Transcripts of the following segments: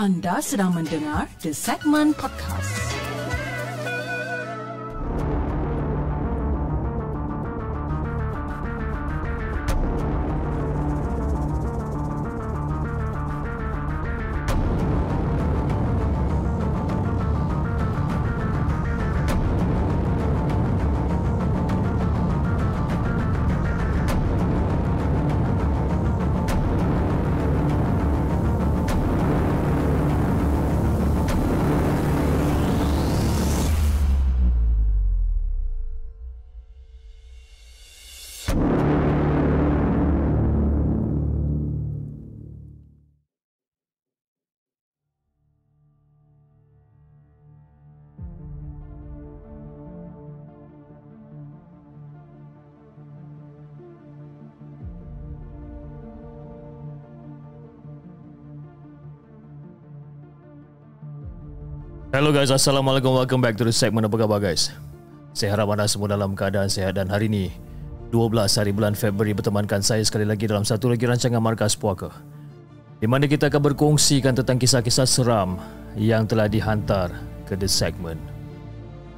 Anda sedang mendengar The Segment Podcast. Hello guys, Assalamualaikum. Welcome back to the segment. Apa khabar guys? Saya harap anda semua dalam keadaan sehat. Dan hari ini 12 hari bulan Februari Bertemankan saya sekali lagi Dalam satu lagi rancangan Markas Puaka. Di mana kita akan berkongsikan Tentang kisah-kisah seram Yang telah dihantar ke the segment.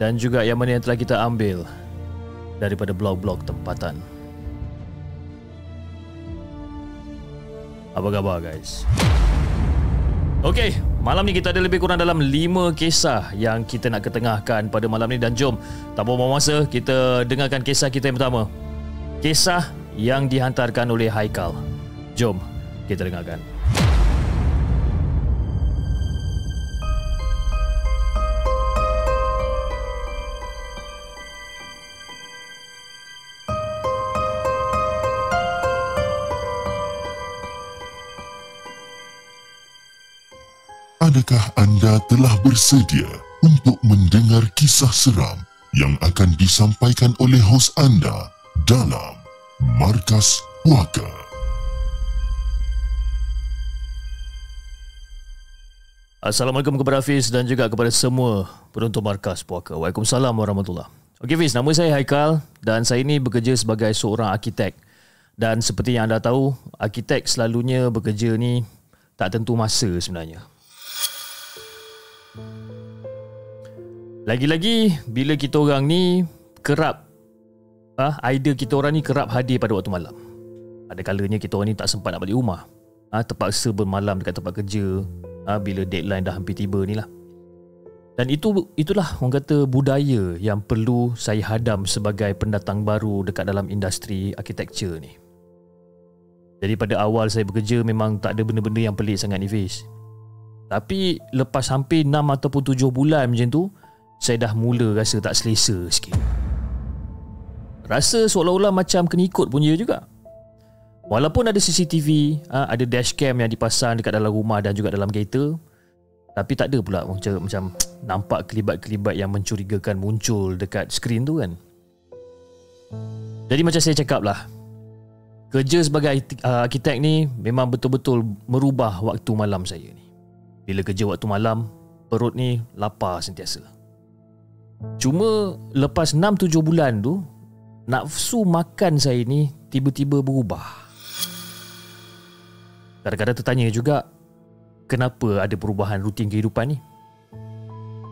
Dan juga yang mana yang telah kita ambil Daripada blog-blog tempatan. Apa khabar guys? Okey, malam ni kita ada lebih kurang dalam 5 kisah yang kita nak ketengahkan pada malam ni dan jom tak buang masa kita dengarkan kisah kita yang pertama. Kisah yang dihantarkan oleh Haikal. Jom kita dengarkan. Adakah anda telah bersedia untuk mendengar kisah seram yang akan disampaikan oleh hos anda dalam Markas Puaka? Assalamualaikum kepada Hafiz dan juga kepada semua penonton Markas Puaka. Waalaikumsalam warahmatullahi Okey Hafiz, nama saya Haikal dan saya ini bekerja sebagai seorang arkitek. Dan seperti yang anda tahu, arkitek selalunya bekerja ni tak tentu masa sebenarnya. Lagi-lagi bila kita orang ni kerap ha, idea kita orang ni kerap hadir pada waktu malam. Ada kalanya kita orang ni tak sempat nak balik rumah. Ah ha, terpaksa bermalam dekat tempat kerja ha, bila deadline dah hampir tiba ni lah. Dan itu itulah orang kata budaya yang perlu saya hadam sebagai pendatang baru dekat dalam industri architecture ni. Jadi pada awal saya bekerja memang tak ada benda-benda yang pelik sangat ni Fiz. Tapi lepas hampir 6 ataupun 7 bulan macam tu Saya dah mula rasa tak selesa sikit. Rasa seolah-olah macam kena ikut pun dia juga. Walaupun ada CCTV ha, Ada dashcam yang dipasang dekat dalam rumah dan juga dalam kereta Tapi tak ada pula macam, macam Nampak kelibat-kelibat yang mencurigakan muncul dekat skrin tu kan. Jadi macam saya cakap lah Kerja sebagai arkitek ni memang betul-betul merubah waktu malam saya ni bila kerja waktu malam, perut ni lapar sentiasa. Cuma lepas 6-7 bulan tu, nafsu makan saya ni tiba-tiba berubah. Kadang-kadang tertanya juga, kenapa ada perubahan rutin kehidupan ni?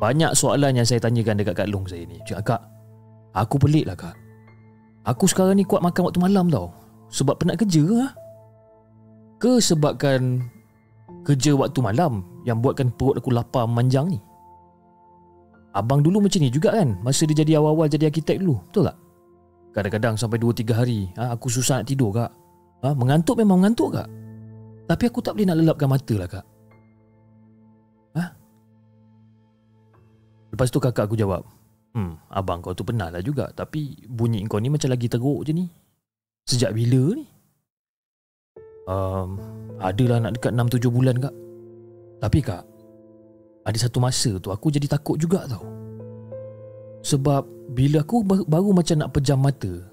Banyak soalan yang saya tanyakan dekat Kak Long saya ni. Cakap, Kak, aku pelik lah Kak. Aku sekarang ni kuat makan waktu malam tau. Sebab penat kerja lah. Ke sebabkan kerja waktu malam yang buatkan perut aku lapar manjang ni. Abang dulu macam ni juga kan masa dia jadi awal-awal jadi arkitek dulu, betul tak? Kadang-kadang sampai 2-3 hari ha, aku susah nak tidur kak. Ha, mengantuk memang mengantuk kak. Tapi aku tak boleh nak lelapkan mata lah kak. Ha? Lepas tu kakak aku jawab, Hmm, abang kau tu pernah lah juga Tapi bunyi kau ni macam lagi teruk je ni Sejak bila ni? Um, adalah nak dekat 6-7 bulan kak Tapi kak Ada satu masa tu aku jadi takut juga tau. Sebab Bila aku baru macam nak pejam mata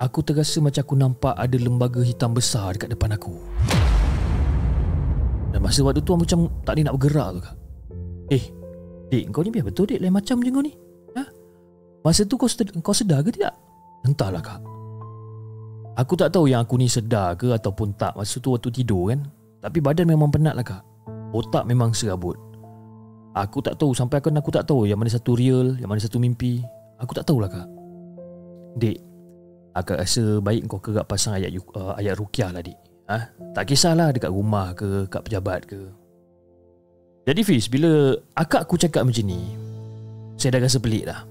Aku terasa macam aku nampak ada lembaga hitam besar dekat depan aku. Dan masa waktu tu aku macam tak boleh nak bergerak tu kak. Eh Dik kau ni biar betul dik lain macam macam kau ni. Ha? Masa tu kau sedar, kau sedar ke tidak? Entahlah kak. Aku tak tahu yang aku ni sedar ke ataupun tak Masa tu waktu tidur kan? Tapi badan memang penat lah kak Otak memang serabut. Aku tak tahu sampai akan aku tak tahu yang mana satu real, yang mana satu mimpi. Aku tak tahulah kak. Dek, aku rasa baik kau kerap pasang ayat uh, ayat rukyah lah dik. Ha? Tak kisahlah dekat rumah ke, kat pejabat ke. Jadi Fiz, bila akak aku cakap macam ni, saya dah rasa pelik dah.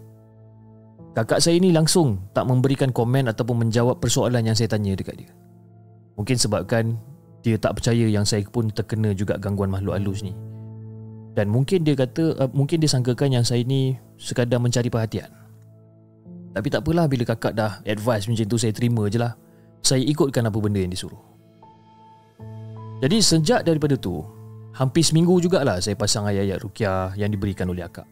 Kakak saya ni langsung tak memberikan komen ataupun menjawab persoalan yang saya tanya dekat dia. Mungkin sebabkan dia tak percaya yang saya pun terkena juga gangguan makhluk halus ni. Dan mungkin dia kata, uh, mungkin dia sangkakan yang saya ni sekadar mencari perhatian. Tapi tak apalah bila kakak dah advice macam tu saya terima je lah. Saya ikutkan apa benda yang disuruh. Jadi sejak daripada tu, hampir seminggu jugalah saya pasang ayat-ayat rukyah yang diberikan oleh akak.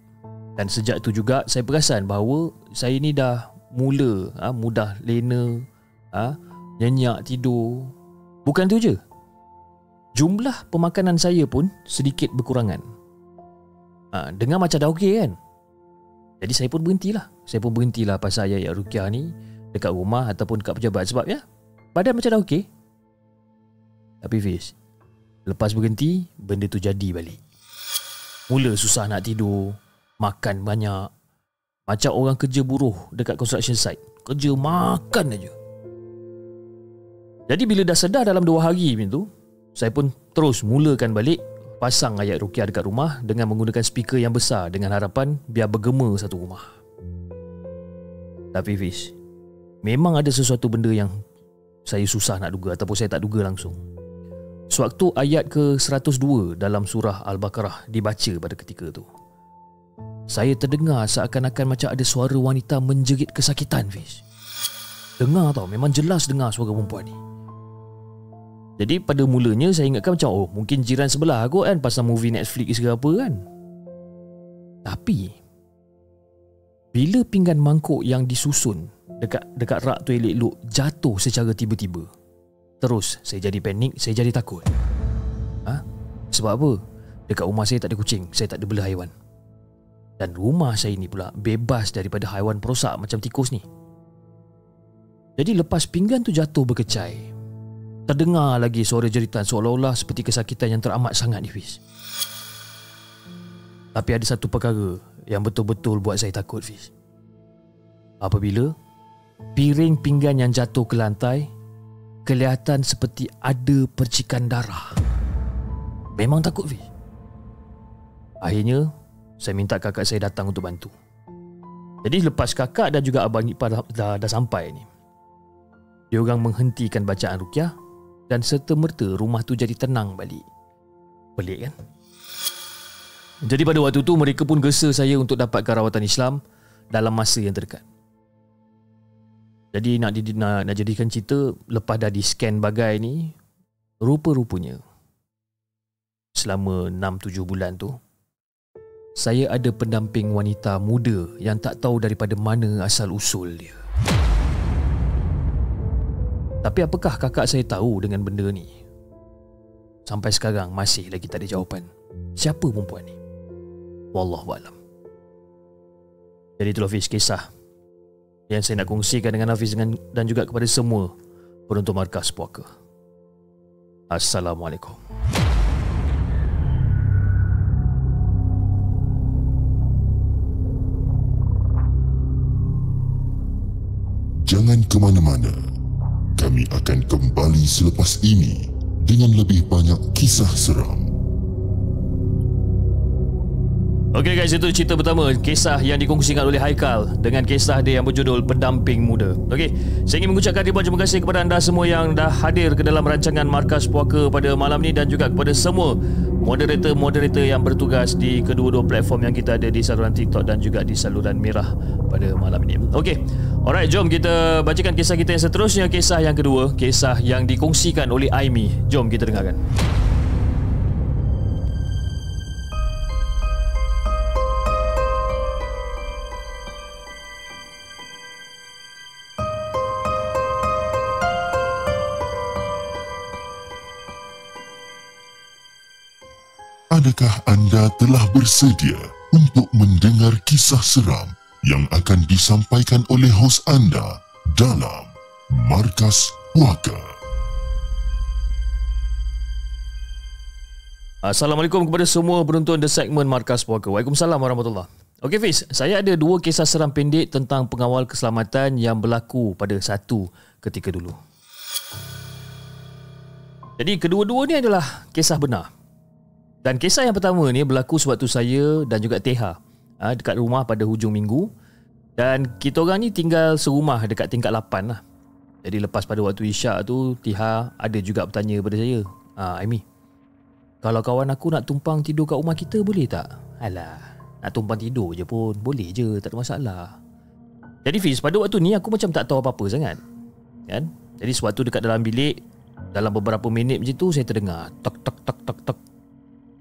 Dan sejak tu juga saya perasan bahawa saya ni dah mula ha, mudah lena, ha, nyenyak tidur. Bukan tu je. Jumlah pemakanan saya pun sedikit berkurangan. Ha, dengar macam dah okey kan? Jadi saya pun berhentilah. Saya pun berhentilah pasal ayat-ayat rukyah ni dekat rumah ataupun dekat pejabat sebab ya badan macam dah okey. Tapi Fiz, lepas berhenti, benda tu jadi balik. Mula susah nak tidur, Makan banyak Macam orang kerja buruh Dekat construction site Kerja makan aja. Jadi bila dah sedar dalam dua hari macam tu Saya pun terus mulakan balik Pasang ayat rukiah dekat rumah Dengan menggunakan speaker yang besar Dengan harapan biar bergema satu rumah Tapi Fish Memang ada sesuatu benda yang Saya susah nak duga Ataupun saya tak duga langsung Sewaktu ayat ke 102 dalam surah Al-Baqarah dibaca pada ketika itu saya terdengar seakan-akan macam ada suara wanita menjerit kesakitan Fiz. Dengar tau, memang jelas dengar suara perempuan ni. Jadi pada mulanya saya ingatkan macam oh mungkin jiran sebelah aku kan pasal movie Netflix ke apa kan. Tapi bila pinggan mangkuk yang disusun dekat dekat rak toilet Luke jatuh secara tiba-tiba. Terus saya jadi panik, saya jadi takut. Ha? Sebab apa? Dekat rumah saya tak ada kucing, saya tak ada bela haiwan. Dan rumah saya ni pula bebas daripada haiwan perosak macam tikus ni. Jadi lepas pinggan tu jatuh berkecai, terdengar lagi suara jeritan seolah-olah seperti kesakitan yang teramat sangat ni Fiz. Tapi ada satu perkara yang betul-betul buat saya takut Fiz. Apabila piring pinggan yang jatuh ke lantai kelihatan seperti ada percikan darah. Memang takut Fiz. Akhirnya saya minta kakak saya datang untuk bantu. Jadi lepas kakak dan juga abang ipar dah, dah, dah sampai ni. Dia orang menghentikan bacaan rukyah dan serta-merta rumah tu jadi tenang balik. Pelik kan? Jadi pada waktu tu mereka pun gesa saya untuk dapatkan rawatan Islam dalam masa yang terdekat. Jadi nak, nak, nak jadikan cerita lepas dah di scan bagai ni rupa-rupanya selama 6-7 bulan tu saya ada pendamping wanita muda yang tak tahu daripada mana asal usul dia. Tapi apakah kakak saya tahu dengan benda ni? Sampai sekarang masih lagi tak ada jawapan. Siapa perempuan ni? Wallahualam. Jadi itulah Hafiz kisah yang saya nak kongsikan dengan Hafiz dan juga kepada semua penonton markas puaka. Assalamualaikum. Jangan ke mana-mana. Kami akan kembali selepas ini dengan lebih banyak kisah seram. Okey guys, itu cerita pertama Kisah yang dikongsikan oleh Haikal Dengan kisah dia yang berjudul Pendamping Muda. Okey, saya ingin mengucapkan ribuan terima kasih kepada anda semua Yang dah hadir ke dalam rancangan Markas Puaka pada malam ni Dan juga kepada semua moderator-moderator yang bertugas Di kedua-dua platform yang kita ada Di saluran TikTok dan juga di saluran Merah Pada malam ini. Okey, alright jom kita bacakan kisah kita yang seterusnya. Kisah yang kedua Kisah yang dikongsikan oleh Aimi. Jom kita dengarkan Adakah anda telah bersedia untuk mendengar kisah seram yang akan disampaikan oleh hos anda dalam Markas Puaka? Assalamualaikum kepada semua penonton The Segment Markas Puaka. Waalaikumsalam warahmatullahi Okey Fiz, saya ada dua kisah seram pendek tentang pengawal keselamatan yang berlaku pada satu ketika dulu. Jadi kedua-dua ni adalah kisah benar. Dan kisah yang pertama ni berlaku sewaktu saya dan juga Teha ha, dekat rumah pada hujung minggu dan kita orang ni tinggal serumah dekat tingkat 8 lah. Jadi lepas pada waktu isyak tu Tiha ada juga bertanya kepada saya, ah Aimi, kalau kawan aku nak tumpang tidur kat rumah kita boleh tak? Alah, nak tumpang tidur je pun boleh je, tak ada masalah. Jadi Fiz, pada waktu ni aku macam tak tahu apa-apa sangat. Kan? Jadi sewaktu dekat dalam bilik, dalam beberapa minit macam tu saya terdengar tok tok tok tok tok.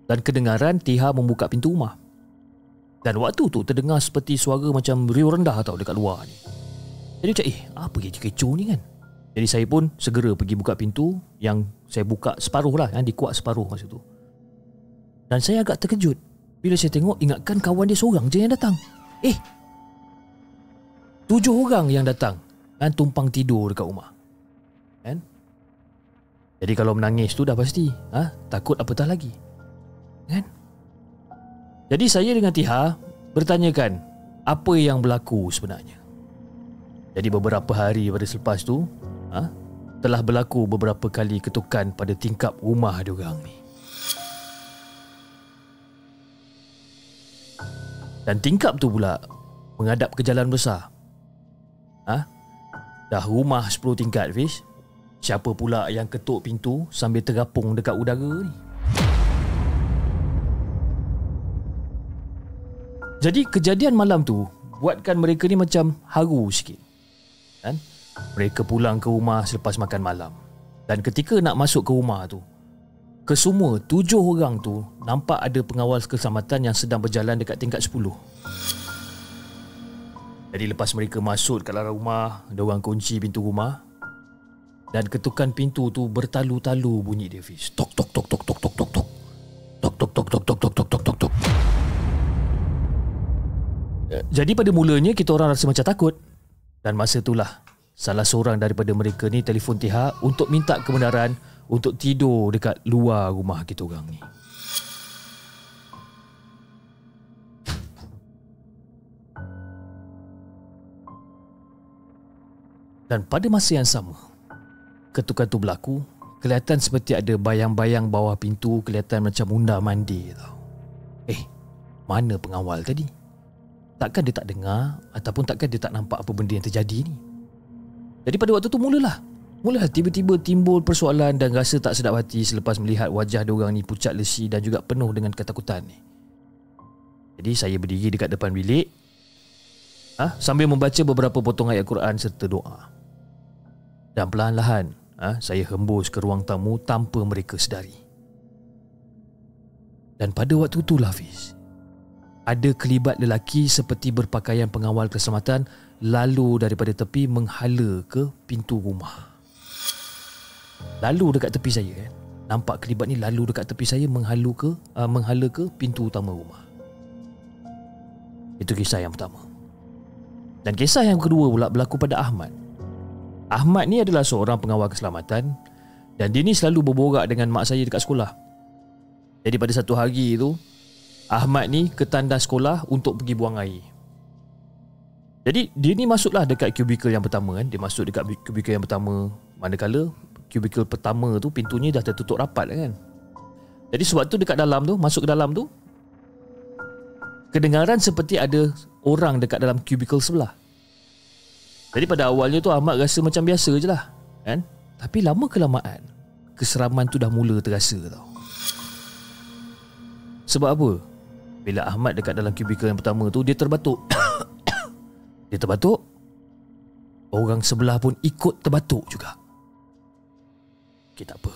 Dan kedengaran Tiha membuka pintu rumah. Dan waktu tu terdengar seperti suara macam riuh rendah tau dekat luar ni. Jadi macam eh apa kecoh-kecoh ni kan? Jadi saya pun segera pergi buka pintu yang saya buka separuh lah yang dikuat separuh masa tu. Dan saya agak terkejut bila saya tengok ingatkan kawan dia seorang je yang datang. Eh, tujuh orang yang datang dan tumpang tidur dekat rumah. Kan? Jadi kalau menangis tu dah pasti, ha? takut apatah lagi. Kan? Jadi saya dengan Tiha bertanyakan apa yang berlaku sebenarnya. Jadi beberapa hari pada selepas tu, ha, telah berlaku beberapa kali ketukan pada tingkap rumah diorang ni. Dan tingkap tu pula menghadap ke jalan besar. Ha? Dah rumah 10 tingkat, Fish. Siapa pula yang ketuk pintu sambil terapung dekat udara ni? Jadi kejadian malam tu buatkan mereka ni macam haru sikit. Kan? Mereka pulang ke rumah selepas makan malam. Dan ketika nak masuk ke rumah tu, kesemua tujuh orang tu nampak ada pengawal keselamatan yang sedang berjalan dekat tingkat sepuluh. Jadi lepas mereka masuk ke dalam rumah, ada orang kunci pintu rumah dan ketukan pintu tu bertalu-talu bunyi dia Fiz. Tok tok tok tok tok tok tok tok. Tok tok tok tok tok tok tok tok tok tok. Jadi pada mulanya kita orang rasa macam takut dan masa itulah Salah seorang daripada mereka ni telefon Tiha untuk minta kebenaran untuk tidur dekat luar rumah kita orang ni. Dan pada masa yang sama, ketukan tu berlaku, kelihatan seperti ada bayang-bayang bawah pintu kelihatan macam undar mandi tau. Eh, mana pengawal tadi? Takkan dia tak dengar ataupun takkan dia tak nampak apa benda yang terjadi ni? Jadi pada waktu tu mulalah Mulalah tiba-tiba timbul persoalan dan rasa tak sedap hati selepas melihat wajah diorang ni pucat lesi dan juga penuh dengan ketakutan ni. Jadi saya berdiri dekat depan bilik ha, sambil membaca beberapa potong ayat Quran serta doa. Dan perlahan-lahan ha, saya hembus ke ruang tamu tanpa mereka sedari. Dan pada waktu tu Hafiz, ada kelibat lelaki seperti berpakaian pengawal keselamatan lalu daripada tepi menghala ke pintu rumah. Lalu dekat tepi saya kan. Nampak kelibat ni lalu dekat tepi saya menghalu ke uh, menghala ke pintu utama rumah. Itu kisah yang pertama. Dan kisah yang kedua pula berlaku pada Ahmad. Ahmad ni adalah seorang pengawal keselamatan dan dia ni selalu berborak dengan mak saya dekat sekolah. Jadi pada satu hari tu Ahmad ni ke tandas sekolah untuk pergi buang air. Jadi dia ni masuklah dekat kubikel yang pertama kan. Dia masuk dekat kubikel yang pertama. Manakala kubikel pertama tu pintunya dah tertutup rapat kan. Jadi sewaktu dekat dalam tu, masuk ke dalam tu kedengaran seperti ada orang dekat dalam kubikel sebelah. Jadi pada awalnya tu Ahmad rasa macam biasa je lah kan. Tapi lama kelamaan keseraman tu dah mula terasa tau. Sebab apa? Bila Ahmad dekat dalam kubikel yang pertama tu dia terbatuk. Dia terbatuk. Orang sebelah pun ikut terbatuk juga. Okay tak apa.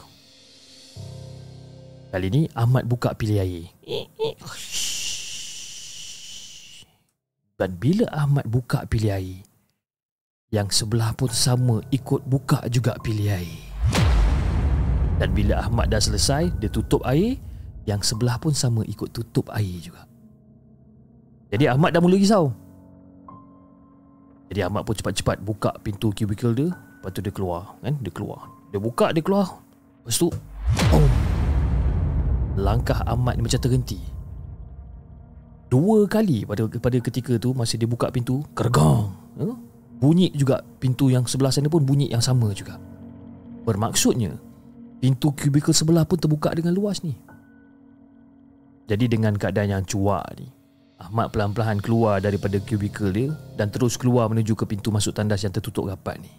Kali ni Ahmad buka pilih air. Dan bila Ahmad buka pilih air Yang sebelah pun sama ikut buka juga pilih air. Dan bila Ahmad dah selesai Dia tutup air Yang sebelah pun sama ikut tutup air juga. Jadi Ahmad dah mula risau. Jadi Ahmad pun cepat-cepat buka pintu cubicle dia. Lepas tu dia keluar kan? Dia keluar. Dia buka dia keluar. Lepas tu oh, Langkah Ahmad ni macam terhenti. Dua kali pada pada ketika tu Masa dia buka pintu Kergang eh? Bunyi juga pintu yang sebelah sana pun Bunyi yang sama juga. Bermaksudnya Pintu kubikel sebelah pun terbuka dengan luas ni Jadi dengan keadaan yang cuak ni Ahmad pelan-pelan keluar daripada kubikel dia Dan terus keluar menuju ke pintu masuk tandas yang tertutup rapat ni.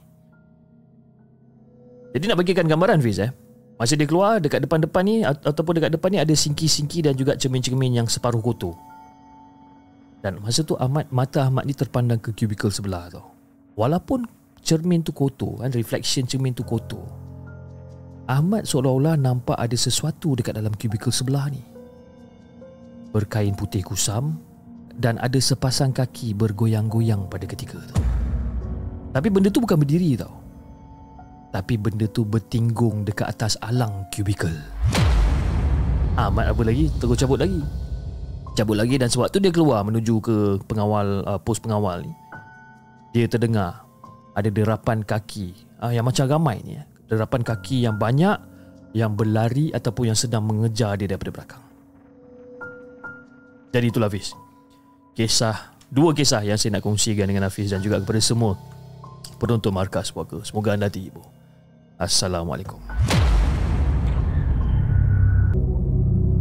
Jadi nak bagikan gambaran Fiz eh? Masa dia keluar dekat depan-depan ni Ataupun dekat depan ni ada singki-singki dan juga cermin-cermin yang separuh kotor. Dan masa tu Ahmad Mata Ahmad ni terpandang ke kubikel sebelah tau. Walaupun cermin tu kotor kan Reflection cermin tu kotor Ahmad seolah-olah nampak ada sesuatu dekat dalam kubikel sebelah ni. Berkain putih kusam dan ada sepasang kaki bergoyang-goyang pada ketika tu. Tapi benda tu bukan berdiri tau. Tapi benda tu bertinggung dekat atas alang kubikel. Ahmad apa lagi? Terus cabut lagi. Cabut lagi dan sewaktu dia keluar menuju ke pengawal uh, pos pengawal ni. Dia terdengar ada derapan kaki uh, yang macam ramai ni. Eh derapan kaki yang banyak yang berlari ataupun yang sedang mengejar dia daripada belakang. Jadi itulah Hafiz. Kisah, dua kisah yang saya nak kongsikan dengan Hafiz dan juga kepada semua penonton markas puaka. Semoga anda terhibur. Assalamualaikum.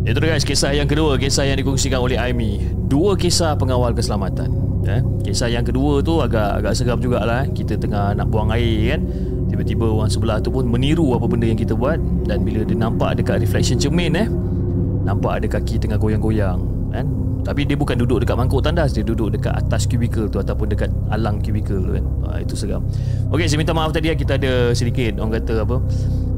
Itu guys, kisah yang kedua, kisah yang dikongsikan oleh Aimi. Dua kisah pengawal keselamatan. Eh? Kisah yang kedua tu agak agak seram jugalah. Eh? Kita tengah nak buang air kan tiba-tiba orang sebelah tu pun meniru apa benda yang kita buat dan bila dia nampak dekat reflection cermin eh nampak ada kaki tengah goyang-goyang kan? Tapi dia bukan duduk dekat mangkuk tandas dia duduk dekat atas kubikel tu ataupun dekat alang kubikel tu kan? Ha, itu seram. Okey, saya minta maaf tadi ya, kita ada sedikit orang kata apa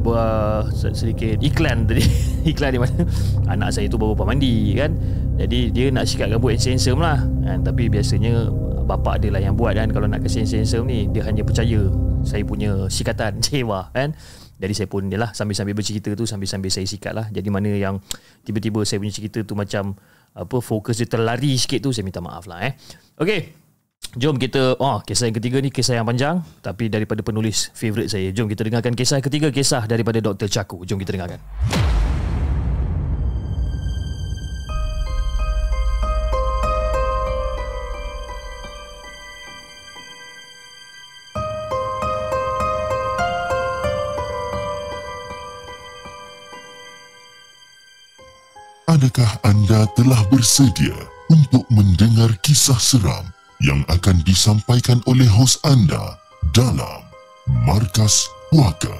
buat sedikit iklan tadi. Iklan di mana? Anak saya tu baru mandi kan? Jadi dia nak sikat rambut handsome lah kan? tapi biasanya bapak dia lah yang buat kan kalau nak kasi handsome ni dia hanya percaya saya punya sikatan cewa kan? Jadi saya pun lah sambil-sambil bercerita tu sambil-sambil saya sikat lah jadi mana yang tiba-tiba saya punya cerita tu macam apa fokus dia terlari sikit tu saya minta maaf lah eh Okay Jom kita oh kisah yang ketiga ni kisah yang panjang tapi daripada penulis favourite saya. Jom kita dengarkan kisah ketiga kisah daripada Dr. Chaku. Jom kita dengarkan. Adakah anda telah bersedia untuk mendengar kisah seram yang akan disampaikan oleh hos anda dalam Markas Puaka?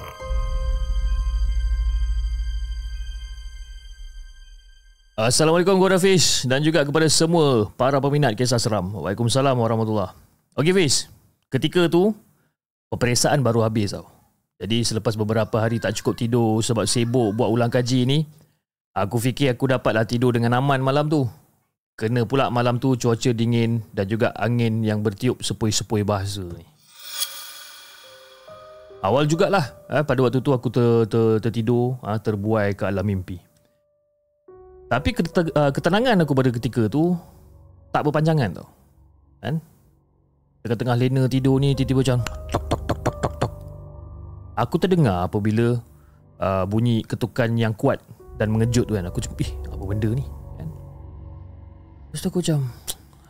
Assalamualaikum kepada Fiz dan juga kepada semua para peminat kisah seram. Waalaikumsalam warahmatullahi Okey Fiz, ketika tu peperiksaan baru habis tau. Jadi selepas beberapa hari tak cukup tidur sebab sibuk buat ulang kaji ni, Aku fikir aku dapatlah tidur dengan aman malam tu. Kena pula malam tu cuaca dingin dan juga angin yang bertiup sepoi-sepoi bahasa ni. Awal jugalah eh, pada waktu tu aku ter, ter, tertidur eh, terbuai ke alam mimpi. Tapi eh, ketenangan aku pada ketika tu tak berpanjangan tau. Kan? Tengah-tengah lena tidur ni tiba-tiba macam tok tok tok tok tok tok. Aku terdengar apabila uh, bunyi ketukan yang kuat dan mengejut tu kan. Aku cakap eh apa benda ni? Kan? Lepas tu aku macam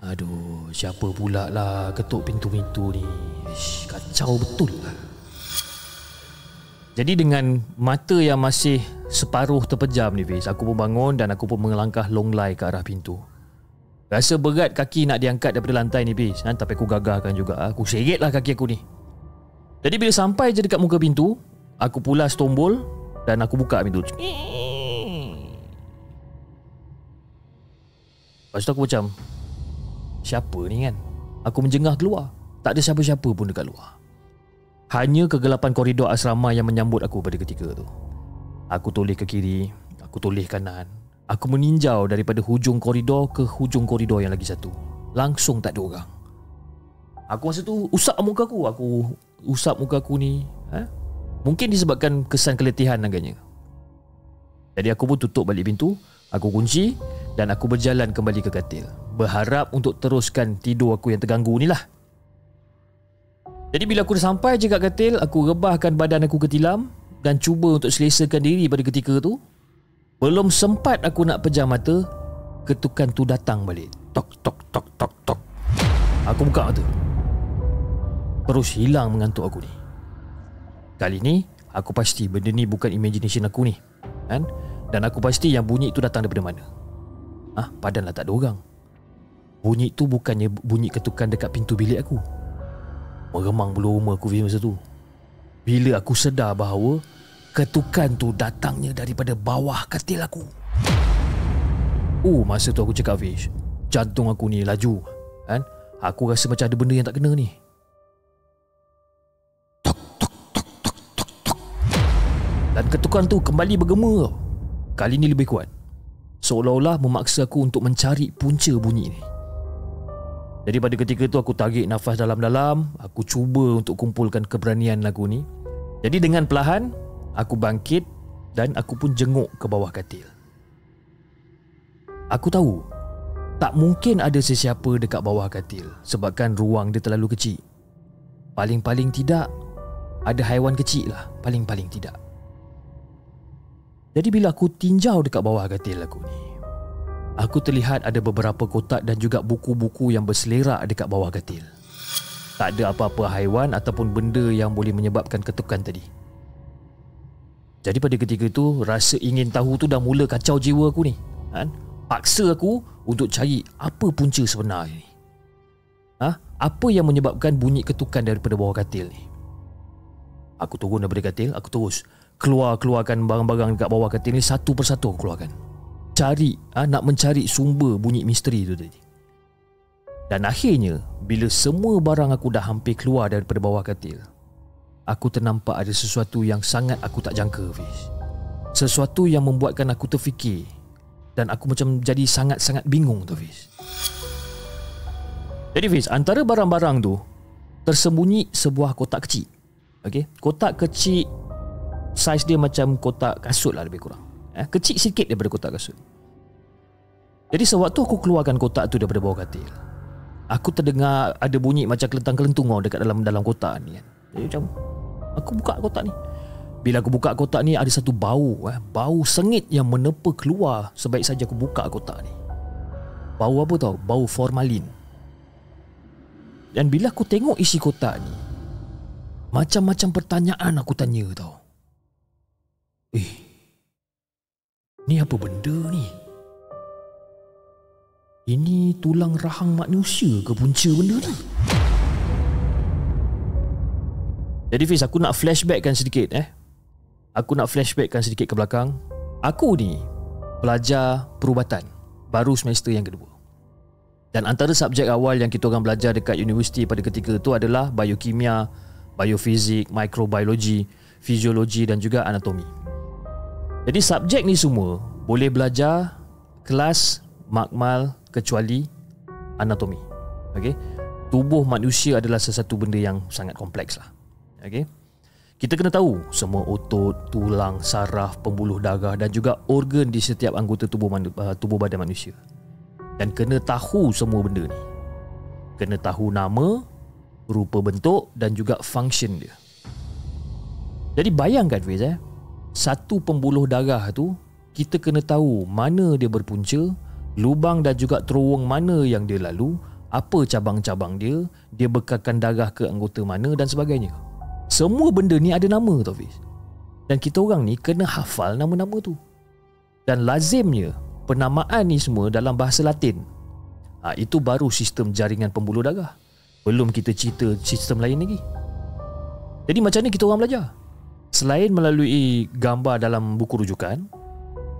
aduh siapa pula lah ketuk pintu-pintu ni? Ish, kacau betul lah. Jadi dengan mata yang masih separuh terpejam ni Fiz Aku pun bangun dan aku pun mengelangkah longlai ke arah pintu. Rasa berat kaki nak diangkat daripada lantai ni Fiz ha? Tapi aku gagalkan juga. Aku seret lah kaki aku ni. Jadi bila sampai je dekat muka pintu Aku pulas tombol Dan aku buka pintu Lepas tu aku macam Siapa ni kan? Aku menjengah keluar. Tak ada siapa-siapa pun dekat luar. Hanya kegelapan koridor asrama yang menyambut aku pada ketika tu. Aku toleh ke kiri Aku toleh kanan. Aku meninjau daripada hujung koridor ke hujung koridor yang lagi satu. Langsung tak ada orang. Aku masa tu usap muka aku. Aku usap muka aku ni ha? Mungkin disebabkan kesan keletihan agaknya. Jadi aku pun tutup balik pintu. Aku kunci dan aku berjalan kembali ke katil berharap untuk teruskan tidur aku yang terganggu ni lah jadi bila aku dah sampai je kat katil aku rebahkan badan aku ke tilam dan cuba untuk selesakan diri pada ketika tu Belum sempat aku nak pejam mata, ketukan tu datang balik. Tok tok tok tok tok. Aku buka mata. Terus hilang mengantuk aku ni. Kali ni aku pasti benda ni bukan imagination aku ni. Kan? Dan aku pasti yang bunyi tu datang daripada mana. Ah, padanlah tak ada orang. Bunyi tu bukannya bunyi ketukan dekat pintu bilik aku. Meremang bulu rumah aku masa tu. Bila aku sedar bahawa ketukan tu datangnya daripada bawah katil aku. Oh, masa tu aku cakap Fish. Jantung aku ni laju. Kan? Aku rasa macam ada benda yang tak kena ni. Tok, tok, tok, tok, tok. Dan ketukan tu kembali bergema. Kali ni lebih kuat. Seolah-olah memaksa aku untuk mencari punca bunyi ni. Jadi pada ketika tu aku tarik nafas dalam-dalam, aku cuba untuk kumpulkan keberanian aku ni. Jadi dengan perlahan, aku bangkit dan aku pun jenguk ke bawah katil. Aku tahu tak mungkin ada sesiapa dekat bawah katil sebabkan ruang dia terlalu kecil. Paling-paling tidak ada haiwan kecil lah, paling-paling tidak. Jadi bila aku tinjau dekat bawah katil aku ni, aku terlihat ada beberapa kotak dan juga buku-buku yang berselerak dekat bawah katil. Tak ada apa-apa haiwan ataupun benda yang boleh menyebabkan ketukan tadi. Jadi pada ketika itu, rasa ingin tahu tu dah mula kacau jiwa aku ni. Kan? Paksa aku untuk cari apa punca sebenar ni. Ha? Apa yang menyebabkan bunyi ketukan daripada bawah katil ni? Aku turun daripada katil, aku terus keluar-keluarkan barang-barang dekat bawah katil ni satu persatu aku keluarkan cari ha, nak mencari sumber bunyi misteri tu tadi. Dan akhirnya bila semua barang aku dah hampir keluar daripada bawah katil, aku ternampak ada sesuatu yang sangat aku tak jangka, Fiz. Sesuatu yang membuatkan aku terfikir dan aku macam jadi sangat-sangat bingung tu, Fiz. Jadi Fiz, antara barang-barang tu tersembunyi sebuah kotak kecil. Okey, kotak kecil saiz dia macam kotak kasut lah lebih kurang. Eh, Kecil sikit daripada kotak kasut. Jadi sewaktu aku keluarkan kotak tu daripada bawah katil Aku terdengar ada bunyi macam kelentang-kelentung dekat dalam dalam kotak ni kan. Jadi macam Aku buka kotak ni. Bila aku buka kotak ni ada satu bau eh, Bau sengit yang menepa keluar Sebaik saja aku buka kotak ni. Bau apa tau? Bau formalin. Dan bila aku tengok isi kotak ni Macam-macam pertanyaan aku tanya tau Eh Ni apa benda ni? Ini tulang rahang manusia ke punca benda ni? Jadi Fiz, aku nak flashbackkan sedikit eh. Aku nak flashbackkan sedikit ke belakang. Aku ni pelajar perubatan baru semester yang kedua. Dan antara subjek awal yang kita orang belajar dekat universiti pada ketika itu adalah biokimia, biofizik, mikrobiologi, fiziologi dan juga anatomi. Jadi subjek ni semua boleh belajar kelas makmal kecuali anatomi. Okey. Tubuh manusia adalah sesuatu benda yang sangat kompleks lah. Okey. Kita kena tahu semua otot, tulang, saraf, pembuluh darah dan juga organ di setiap anggota tubuh uh, tubuh badan manusia. Dan kena tahu semua benda ni. Kena tahu nama, rupa bentuk dan juga function dia. Jadi bayangkan Fiz eh, satu pembuluh darah tu kita kena tahu mana dia berpunca, lubang dan juga terowong mana yang dia lalu, apa cabang-cabang dia, dia bekalkan darah ke anggota mana dan sebagainya. Semua benda ni ada nama tau Fiz. Dan kita orang ni kena hafal nama-nama tu. Dan lazimnya penamaan ni semua dalam bahasa Latin. Ha, itu baru sistem jaringan pembuluh darah. Belum kita cerita sistem lain lagi. Jadi macam ni kita orang belajar? Selain melalui gambar dalam buku rujukan,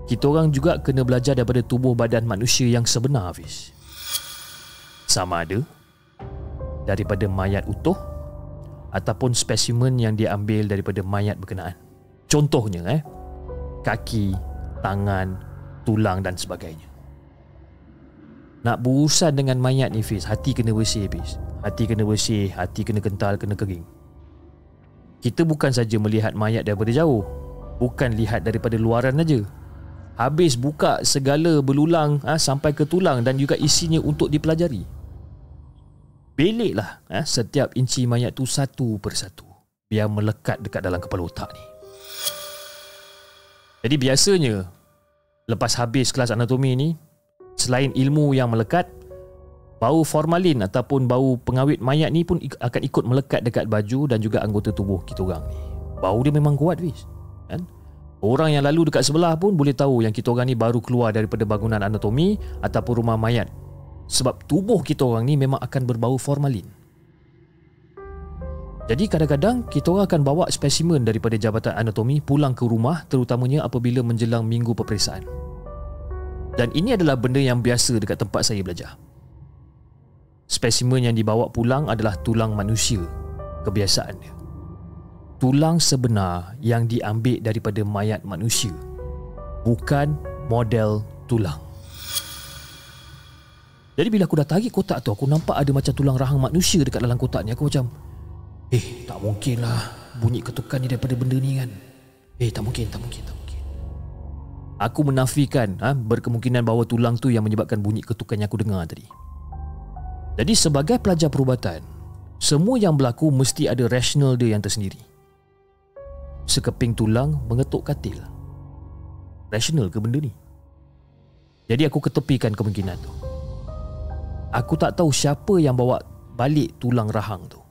kita orang juga kena belajar daripada tubuh badan manusia yang sebenar, Hafiz. Sama ada daripada mayat utuh ataupun spesimen yang diambil daripada mayat berkenaan. Contohnya, eh, kaki, tangan, tulang dan sebagainya. Nak berurusan dengan mayat ni, Fiz, hati kena bersih, Fiz. Hati kena bersih, hati kena kental, kena kering kita bukan saja melihat mayat daripada jauh bukan lihat daripada luaran saja habis buka segala belulang ha, sampai ke tulang dan juga isinya untuk dipelajari. Beliklah ha, setiap inci mayat tu satu persatu. Biar melekat dekat dalam kepala otak ni. Jadi biasanya lepas habis kelas anatomi ni selain ilmu yang melekat bau formalin ataupun bau pengawet mayat ni pun akan ikut melekat dekat baju dan juga anggota tubuh kita orang ni. Bau dia memang kuat Fiz. Kan? Orang yang lalu dekat sebelah pun boleh tahu yang kita orang ni baru keluar daripada bangunan anatomi ataupun rumah mayat. Sebab tubuh kita orang ni memang akan berbau formalin. Jadi kadang-kadang kita orang akan bawa spesimen daripada jabatan anatomi pulang ke rumah terutamanya apabila menjelang minggu peperiksaan. Dan ini adalah benda yang biasa dekat tempat saya belajar. Spesimen yang dibawa pulang adalah tulang manusia. Kebiasaan dia. Tulang sebenar yang diambil daripada mayat manusia. Bukan model tulang. Jadi bila aku dah tarik kotak tu Aku nampak ada macam tulang rahang manusia Dekat dalam kotak ni Aku macam Eh tak mungkin lah Bunyi ketukan ni daripada benda ni kan Eh tak mungkin tak mungkin tak mungkin Aku menafikan ha, Berkemungkinan bahawa tulang tu Yang menyebabkan bunyi ketukan yang aku dengar tadi Jadi sebagai pelajar perubatan Semua yang berlaku Mesti ada rasional dia yang tersendiri. Sekeping tulang Mengetuk katil. Rasional ke benda ni? Jadi aku ketepikan kemungkinan tu. Aku tak tahu siapa yang bawa balik tulang rahang tu.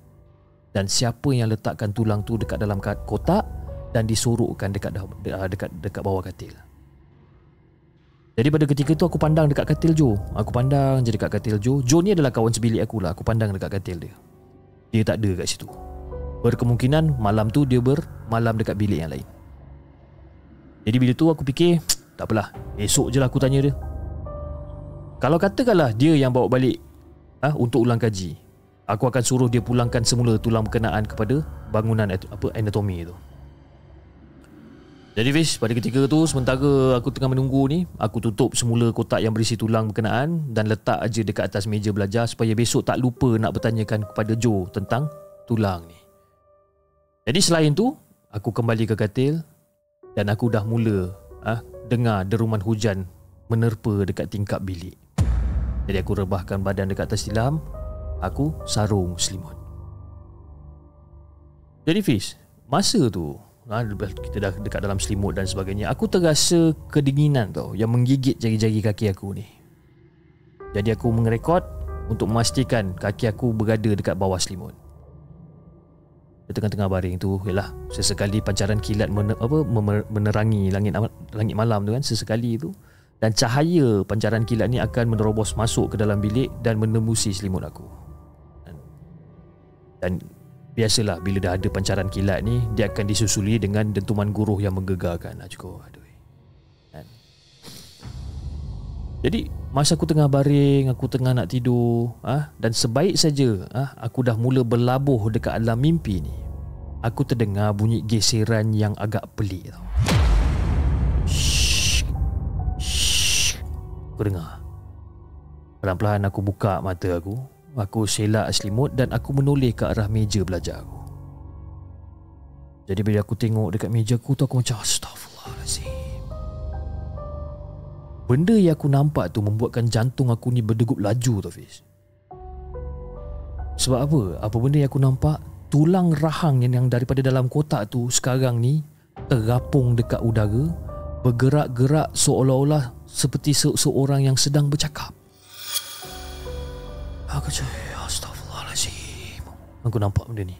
Dan siapa yang letakkan tulang tu dekat dalam kotak dan disorokkan dekat dekat dekat bawah katil. Jadi pada ketika tu aku pandang dekat katil Jo. Aku pandang je dekat katil Jo. Jo ni adalah kawan sebilik aku lah. Aku pandang dekat katil dia. Dia tak ada kat situ. Berkemungkinan malam tu dia bermalam dekat bilik yang lain. Jadi bila tu aku fikir, tak apalah. Esok je lah aku tanya dia. Kalau katakanlah dia yang bawa balik ha, untuk ulang kaji, aku akan suruh dia pulangkan semula tulang berkenaan kepada bangunan apa anatomi itu. Jadi Fish, pada ketika tu sementara aku tengah menunggu ni, aku tutup semula kotak yang berisi tulang berkenaan dan letak aja dekat atas meja belajar supaya besok tak lupa nak bertanyakan kepada Joe tentang tulang ni. Jadi selain tu, aku kembali ke katil dan aku dah mula ah dengar deruman hujan menerpa dekat tingkap bilik. Jadi aku rebahkan badan dekat atas tilam Aku sarung selimut Jadi Fiz Masa tu ha, Kita dah dekat dalam selimut dan sebagainya. Aku terasa kedinginan tau Yang menggigit jari-jari kaki aku ni. Jadi aku mengerekod Untuk memastikan kaki aku berada dekat bawah selimut. Di tengah-tengah baring tu Yalah Sesekali pancaran kilat mener, apa, menerangi langit, langit malam tu kan Sesekali tu. Dan cahaya pancaran kilat ni akan menerobos masuk ke dalam bilik dan menembusi selimut aku. Dan biasalah bila dah ada pancaran kilat ni dia akan disusuli dengan dentuman guruh yang menggegarkan. Ah cukup aduh. Dan, jadi masa aku tengah baring, aku tengah nak tidur, ah dan sebaik saja ah aku dah mula berlabuh dekat alam mimpi ni. Aku terdengar bunyi geseran yang agak pelik tau. Aku dengar Pelan-pelan aku buka mata aku Aku selak selimut dan aku menoleh ke arah meja belajar aku Jadi bila aku tengok dekat meja aku tu aku macam Astaghfirullahaladzim Benda yang aku nampak tu membuatkan jantung aku ni berdegup laju tu Fiz Sebab apa? Apa benda yang aku nampak? Tulang rahang yang daripada dalam kotak tu sekarang ni Terapung dekat udara Bergerak-gerak seolah-olah seperti se- seorang yang sedang bercakap. Aku cakap, astagfirullahaladzim. Aku nampak benda ni.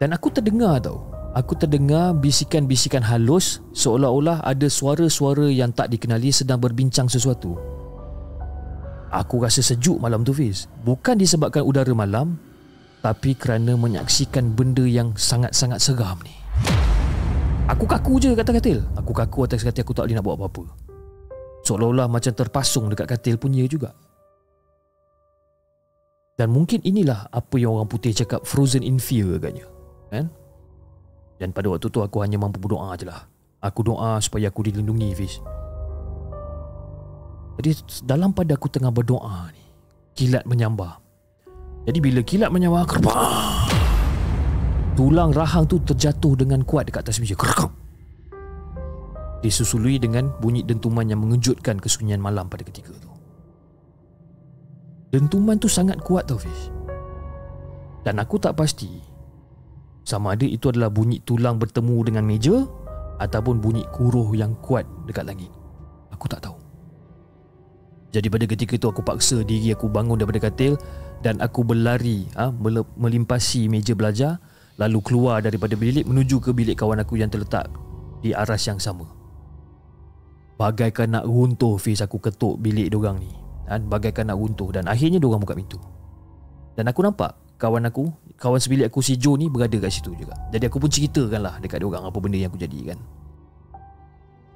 Dan aku terdengar tau. Aku terdengar bisikan-bisikan halus seolah-olah ada suara-suara yang tak dikenali sedang berbincang sesuatu. Aku rasa sejuk malam tu Fiz. Bukan disebabkan udara malam tapi kerana menyaksikan benda yang sangat-sangat seram ni. Aku kaku je kata katil Aku kaku atas katil aku tak boleh nak buat apa-apa Seolah-olah macam terpasung dekat katil punya juga Dan mungkin inilah apa yang orang putih cakap frozen in fear agaknya Kan? Dan pada waktu tu aku hanya mampu berdoa je lah Aku doa supaya aku dilindungi Fiz Jadi dalam pada aku tengah berdoa ni Kilat menyambar Jadi bila kilat menyambar Kerbang Tulang rahang tu terjatuh dengan kuat dekat atas meja. Kerekam. Disusului dengan bunyi dentuman yang mengejutkan kesunyian malam pada ketika itu. Dentuman tu sangat kuat tau Fish. Dan aku tak pasti sama ada itu adalah bunyi tulang bertemu dengan meja ataupun bunyi kuruh yang kuat dekat langit. Aku tak tahu. Jadi pada ketika itu aku paksa diri aku bangun daripada katil dan aku berlari ha, melimpasi meja belajar lalu keluar daripada bilik menuju ke bilik kawan aku yang terletak di aras yang sama. Bagaikan nak runtuh Fiz aku ketuk bilik diorang ni. Dan bagaikan nak runtuh dan akhirnya diorang buka pintu. Dan aku nampak kawan aku, kawan sebilik aku si Joe ni berada kat situ juga. Jadi aku pun ceritakan lah dekat diorang apa benda yang aku jadikan.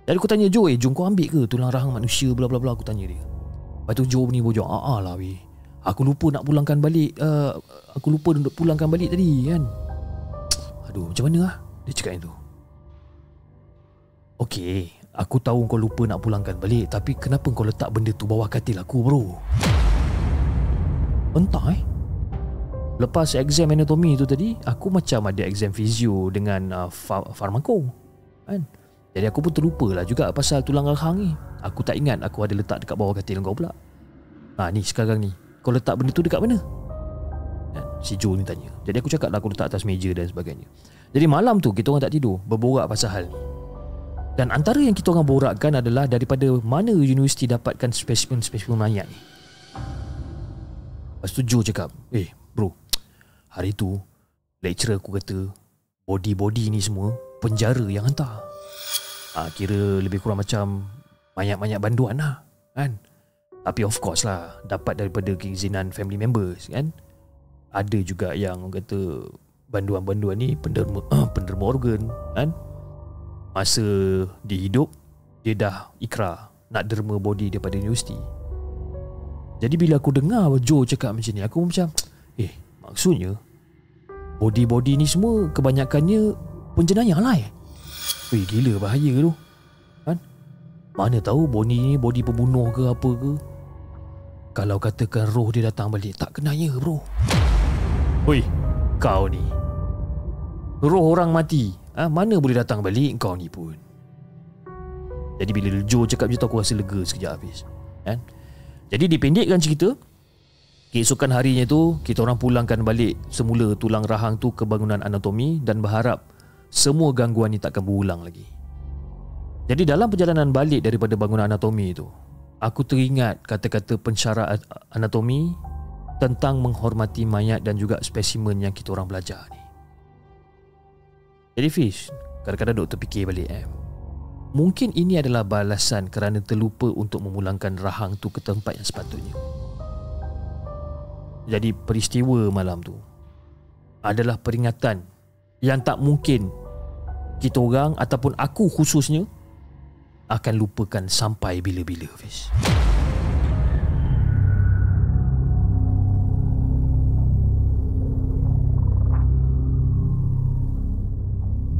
Jadi aku tanya Joe, eh Joe kau ambil ke tulang rahang manusia bla bla bla aku tanya dia. Lepas tu Joe ni bojong Ah lah weh Aku lupa nak pulangkan balik uh, Aku lupa nak pulangkan balik tadi kan Aduh macam mana lah Dia cakap itu Okey Aku tahu kau lupa nak pulangkan balik Tapi kenapa kau letak benda tu bawah katil aku bro? Entah eh? Lepas exam anatomi tu tadi Aku macam ada exam fizio Dengan uh, farmako Kan? Jadi aku pun terlupa lah juga Pasal tulang rahang ni. Aku tak ingat aku ada letak dekat bawah katil kau pula. Ha ni sekarang ni. Kau letak benda tu dekat mana? Dan si Joe ni tanya. Jadi aku cakap lah aku letak atas meja dan sebagainya. Jadi malam tu kita orang tak tidur. Berborak pasal hal ni Dan antara yang kita orang borakkan adalah Daripada mana universiti dapatkan spesimen-spesimen mayat ni Lepas tu Joe cakap Eh bro Hari tu Lecturer aku kata Body-body ni semua Penjara yang hantar. Ha, Kira lebih kurang macam banyak-banyak banduan lah kan? Tapi of course lah dapat daripada keizinan family members kan? Ada juga yang kata banduan-banduan ni penderma, penderma organ kan masa dia hidup dia dah ikrar nak derma body daripada universiti. Jadi bila aku dengar Joe cakap macam ni aku macam eh maksudnya body-body ni semua kebanyakannya penjenayah lah eh. Weh gila bahaya tu. Mana tahu Bonnie ni body pembunuh ke apa ke. Kalau katakan roh dia datang balik Tak kena ya bro. Oi, kau ni. Roh orang mati ha, Mana boleh datang balik kau ni pun Jadi bila Joe cakap macam tu Aku rasa lega sekejap habis kan? Jadi dipendekkan cerita Keesokan harinya tu Kita orang pulangkan balik Semula tulang rahang tu ke bangunan anatomi Dan berharap Semua gangguan ni takkan berulang lagi jadi dalam perjalanan balik daripada bangunan anatomi itu, aku teringat kata-kata pensyarah anatomi tentang menghormati mayat dan juga spesimen yang kita orang belajar ni. Jadi Fish, kadang-kadang doktor fikir balik eh. Mungkin ini adalah balasan kerana terlupa untuk memulangkan rahang tu ke tempat yang sepatutnya. Jadi peristiwa malam tu adalah peringatan yang tak mungkin kita orang ataupun aku khususnya akan lupakan sampai bila-bila Fiz.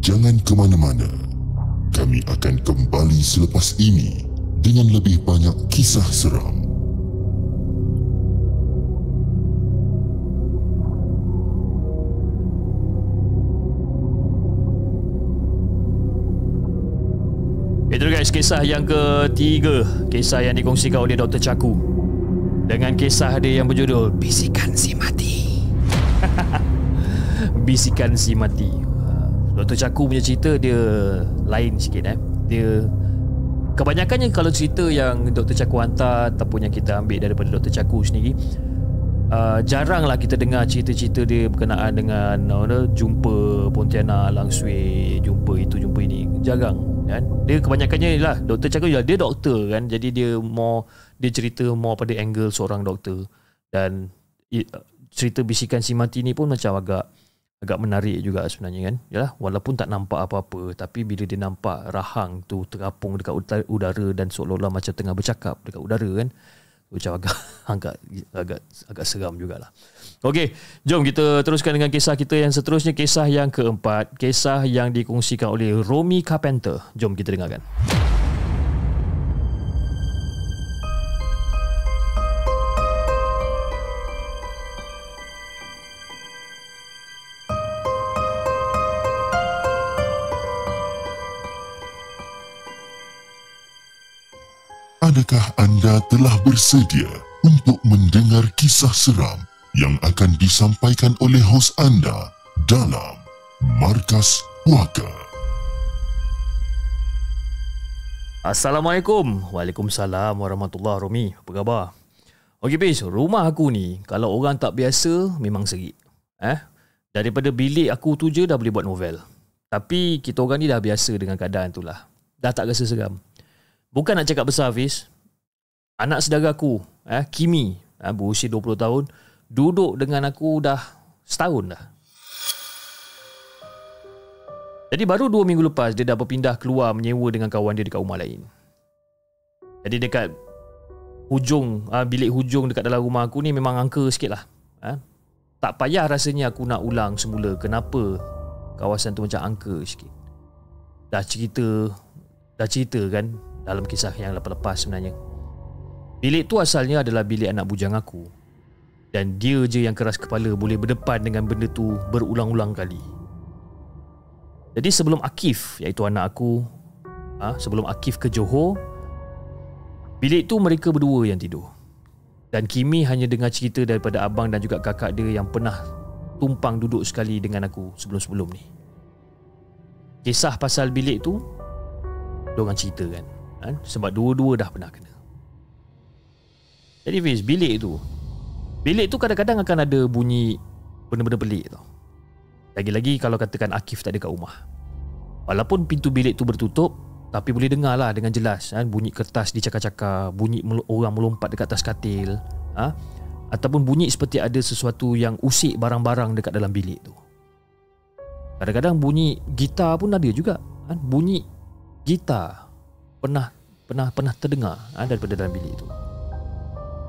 Jangan ke mana-mana. Kami akan kembali selepas ini dengan lebih banyak kisah seram. Itu guys kisah yang ketiga Kisah yang dikongsikan oleh Dr. Chaku Dengan kisah dia yang berjudul Bisikan si mati Bisikan si mati Dr. Chaku punya cerita dia lain sikit eh Dia Kebanyakannya kalau cerita yang Dr. Chaku hantar Ataupun yang kita ambil daripada Dr. Chaku sendiri uh, Jaranglah kita dengar cerita-cerita dia Berkenaan dengan uh, Jumpa Pontianak Langsui Jumpa itu, jumpa ini Jarang kan dia kebanyakannya lah doktor cakap dia doktor kan jadi dia more dia cerita more pada angle seorang doktor dan cerita bisikan si mati ni pun macam agak agak menarik juga sebenarnya kan yalah walaupun tak nampak apa-apa tapi bila dia nampak rahang tu terapung dekat udara dan seolah-olah macam tengah bercakap dekat udara kan macam agak agak agak agak seram jugalah. Okey, jom kita teruskan dengan kisah kita yang seterusnya kisah yang keempat, kisah yang dikongsikan oleh Romy Carpenter. Jom kita dengarkan. Adakah anda telah bersedia untuk mendengar kisah seram yang akan disampaikan oleh hos anda dalam Markas Puaka? Assalamualaikum. Waalaikumsalam warahmatullahi Romi. Apa khabar? Okey, Pis. Rumah aku ni, kalau orang tak biasa, memang serik. Eh? Daripada bilik aku tu je dah boleh buat novel. Tapi kita orang ni dah biasa dengan keadaan tu lah. Dah tak rasa seram. Bukan nak cakap besar, Hafiz. Anak saudara aku, eh, Kimi, eh, berusia 20 tahun, duduk dengan aku dah setahun dah. Jadi baru dua minggu lepas dia dah berpindah keluar menyewa dengan kawan dia dekat rumah lain. Jadi dekat hujung uh, bilik hujung dekat dalam rumah aku ni memang angka sikit lah. Ha? Tak payah rasanya aku nak ulang semula kenapa kawasan tu macam angka sikit. Dah cerita dah cerita kan dalam kisah yang lepas-lepas sebenarnya. Bilik tu asalnya adalah bilik anak bujang aku. Dan dia je yang keras kepala boleh berdepan dengan benda tu berulang-ulang kali. Jadi sebelum Akif iaitu anak aku ha, sebelum Akif ke Johor bilik tu mereka berdua yang tidur. Dan Kimi hanya dengar cerita daripada abang dan juga kakak dia yang pernah tumpang duduk sekali dengan aku sebelum-sebelum ni. Kisah pasal bilik tu Diorang cerita kan ha? Sebab dua-dua dah pernah kena Jadi Fiz Bilik tu Bilik tu kadang-kadang akan ada bunyi Benda-benda pelik tau lagi-lagi kalau katakan Akif tak ada kat rumah. Walaupun pintu bilik tu bertutup, tapi boleh dengar lah dengan jelas kan? bunyi kertas dicakar-cakar, bunyi orang melompat dekat atas katil, ha? ataupun bunyi seperti ada sesuatu yang usik barang-barang dekat dalam bilik tu. Kadang-kadang bunyi gitar pun ada juga. Kan? Bunyi gitar pernah pernah pernah terdengar ha? daripada dalam bilik tu.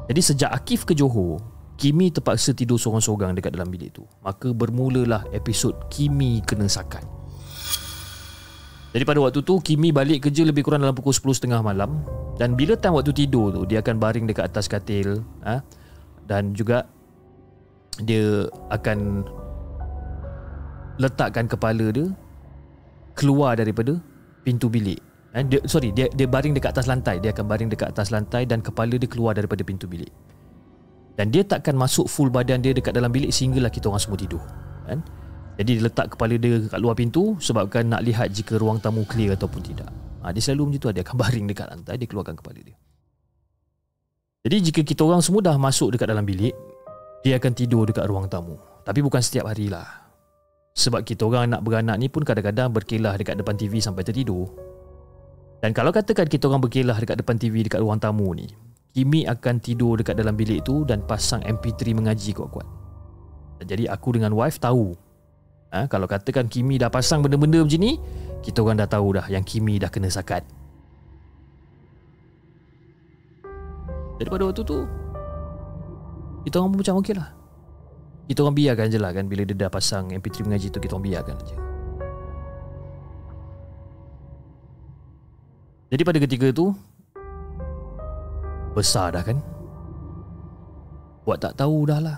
Jadi sejak Akif ke Johor, Kimi terpaksa tidur seorang-seorang dekat dalam bilik tu. Maka bermulalah episod Kimi kena sakat. Jadi pada waktu tu Kimi balik kerja lebih kurang dalam pukul 10.30 malam dan bila time waktu tidur tu dia akan baring dekat atas katil ha? dan juga dia akan letakkan kepala dia keluar daripada pintu bilik. Ha? Dia, sorry, dia, dia baring dekat atas lantai. Dia akan baring dekat atas lantai dan kepala dia keluar daripada pintu bilik. Dan dia takkan masuk full badan dia dekat dalam bilik sehinggalah kita orang semua tidur kan? Jadi dia letak kepala dia kat luar pintu sebabkan nak lihat jika ruang tamu clear ataupun tidak. Ha, dia selalu macam tu. Dia akan baring dekat lantai dia keluarkan kepala dia. Jadi jika kita orang semua dah masuk dekat dalam bilik dia akan tidur dekat ruang tamu. Tapi bukan setiap hari lah sebab kita orang anak beranak ni pun kadang-kadang berkelah dekat depan TV sampai tertidur dan kalau katakan kita orang berkelah dekat depan TV dekat ruang tamu ni Kimi akan tidur dekat dalam bilik tu dan pasang MP3 mengaji kuat-kuat. Jadi aku dengan wife tahu. Ha, kalau katakan Kimi dah pasang benda-benda macam ni, kita orang dah tahu dah yang Kimi dah kena sakat. Daripada waktu tu, kita orang pun macam okey lah. Kita orang biarkan je lah kan bila dia dah pasang MP3 mengaji tu, kita orang biarkan je. Jadi pada ketika tu, Besar dah kan Buat tak tahu dah lah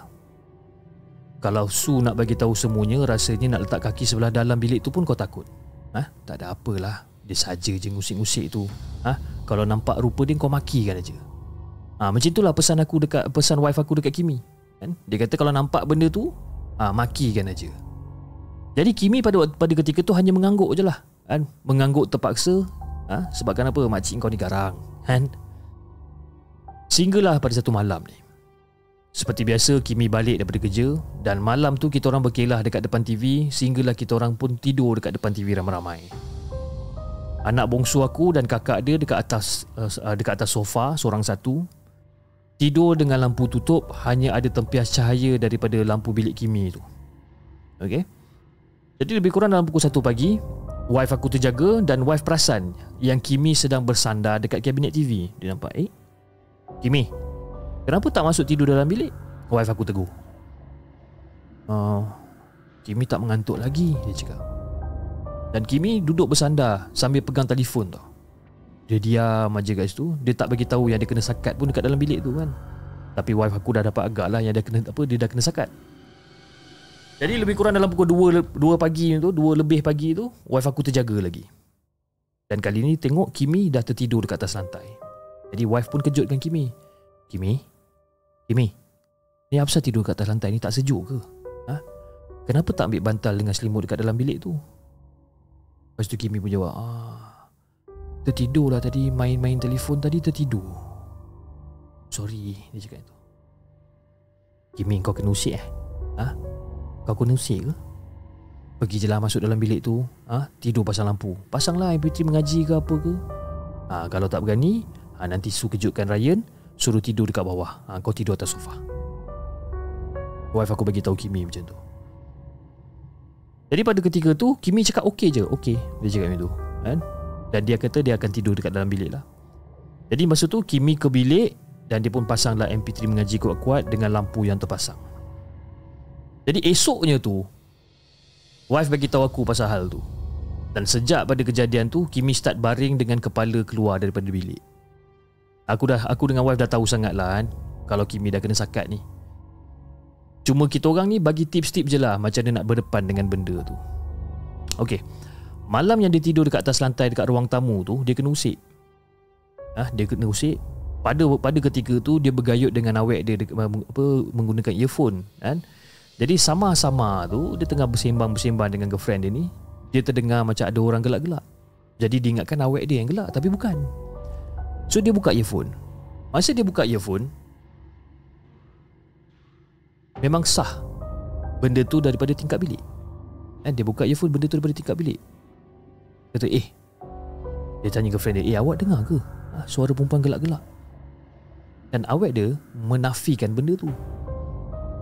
Kalau Su nak bagi tahu semuanya Rasanya nak letak kaki sebelah dalam bilik tu pun kau takut ha? Tak ada apalah Dia saja je ngusik-ngusik tu ha? Kalau nampak rupa dia kau maki kan aja. ha, Macam itulah pesan aku dekat Pesan wife aku dekat Kimi kan? Dia kata kalau nampak benda tu ha, Maki kan aja. Jadi Kimi pada pada ketika tu hanya mengangguk je lah kan? Mengangguk terpaksa ha? Sebabkan apa makcik kau ni garang kan? Sehinggalah pada satu malam ni. Seperti biasa Kimi balik daripada kerja Dan malam tu kita orang berkelah dekat depan TV Sehinggalah kita orang pun tidur dekat depan TV ramai-ramai. Anak bongsu aku dan kakak dia dekat atas uh, dekat atas sofa seorang satu. Tidur dengan lampu tutup Hanya ada tempias cahaya daripada lampu bilik Kimi tu. Okay Jadi lebih kurang dalam pukul 1 pagi Wife aku terjaga dan wife perasan Yang Kimi sedang bersandar dekat kabinet TV Dia nampak eh Kimi Kenapa tak masuk tidur dalam bilik? Wife aku tegur. Uh, Kimi tak mengantuk lagi Dia cakap. Dan Kimi duduk bersandar Sambil pegang telefon tau. Dia diam aja kat situ. Dia tak bagi tahu yang dia kena sakat pun Dekat dalam bilik tu kan. Tapi wife aku dah dapat agak lah Yang dia kena apa Dia dah kena sakat Jadi lebih kurang dalam pukul 2, 2 pagi tu 2 lebih pagi tu Wife aku terjaga lagi Dan kali ni tengok Kimi dah tertidur dekat atas lantai jadi wife pun kejut dengan Kimi Kimi Kimi Ni apa tidur kat atas lantai ni tak sejuk ke? Ha? Kenapa tak ambil bantal dengan selimut dekat dalam bilik tu? Lepas tu Kimi pun jawab ah, Tertidur lah tadi Main-main telefon tadi tertidur Sorry Dia cakap itu Kimi kau kena usik eh? Kau kena usik ke? Pergi je lah masuk dalam bilik tu. Ha? Tidur pasang lampu. Pasanglah MP3 mengaji ke apa ke. Ha, Kalau tak berani ha, Nanti su kejutkan Ryan Suruh tidur dekat bawah. Ha, Kau tidur atas sofa. Wife aku bagi tahu Kimi macam tu. Jadi pada ketika tu Kimi cakap okey je. Okey Dia cakap macam tu kan? Dan dia kata dia akan tidur dekat dalam bilik lah. Jadi masa tu Kimi ke bilik Dan dia pun pasanglah MP3 mengaji kuat-kuat Dengan lampu yang terpasang Jadi esoknya tu Wife bagi tahu aku pasal hal tu Dan sejak pada kejadian tu Kimi start baring dengan kepala keluar daripada bilik Aku dah aku dengan wife dah tahu sangat lah kan Kalau Kimi dah kena sakat ni Cuma kita orang ni bagi tips-tips je lah Macam dia nak berdepan dengan benda tu Okay Malam yang dia tidur dekat atas lantai dekat ruang tamu tu dia kena usik. Ah, ha, dia kena usik. Pada pada ketika tu dia bergayut dengan awek dia dekat, apa menggunakan earphone kan. Jadi sama-sama tu dia tengah bersembang-bersembang dengan girlfriend dia ni, dia terdengar macam ada orang gelak-gelak. Jadi dia ingatkan awek dia yang gelak tapi bukan. So dia buka earphone. Masa dia buka earphone memang sah benda tu daripada tingkat bilik. Dan dia buka earphone benda tu daripada tingkat bilik. Kata eh Dia tanya girlfriend dia Eh awak dengar ke ha, Suara perempuan gelak-gelak Dan awak dia Menafikan benda tu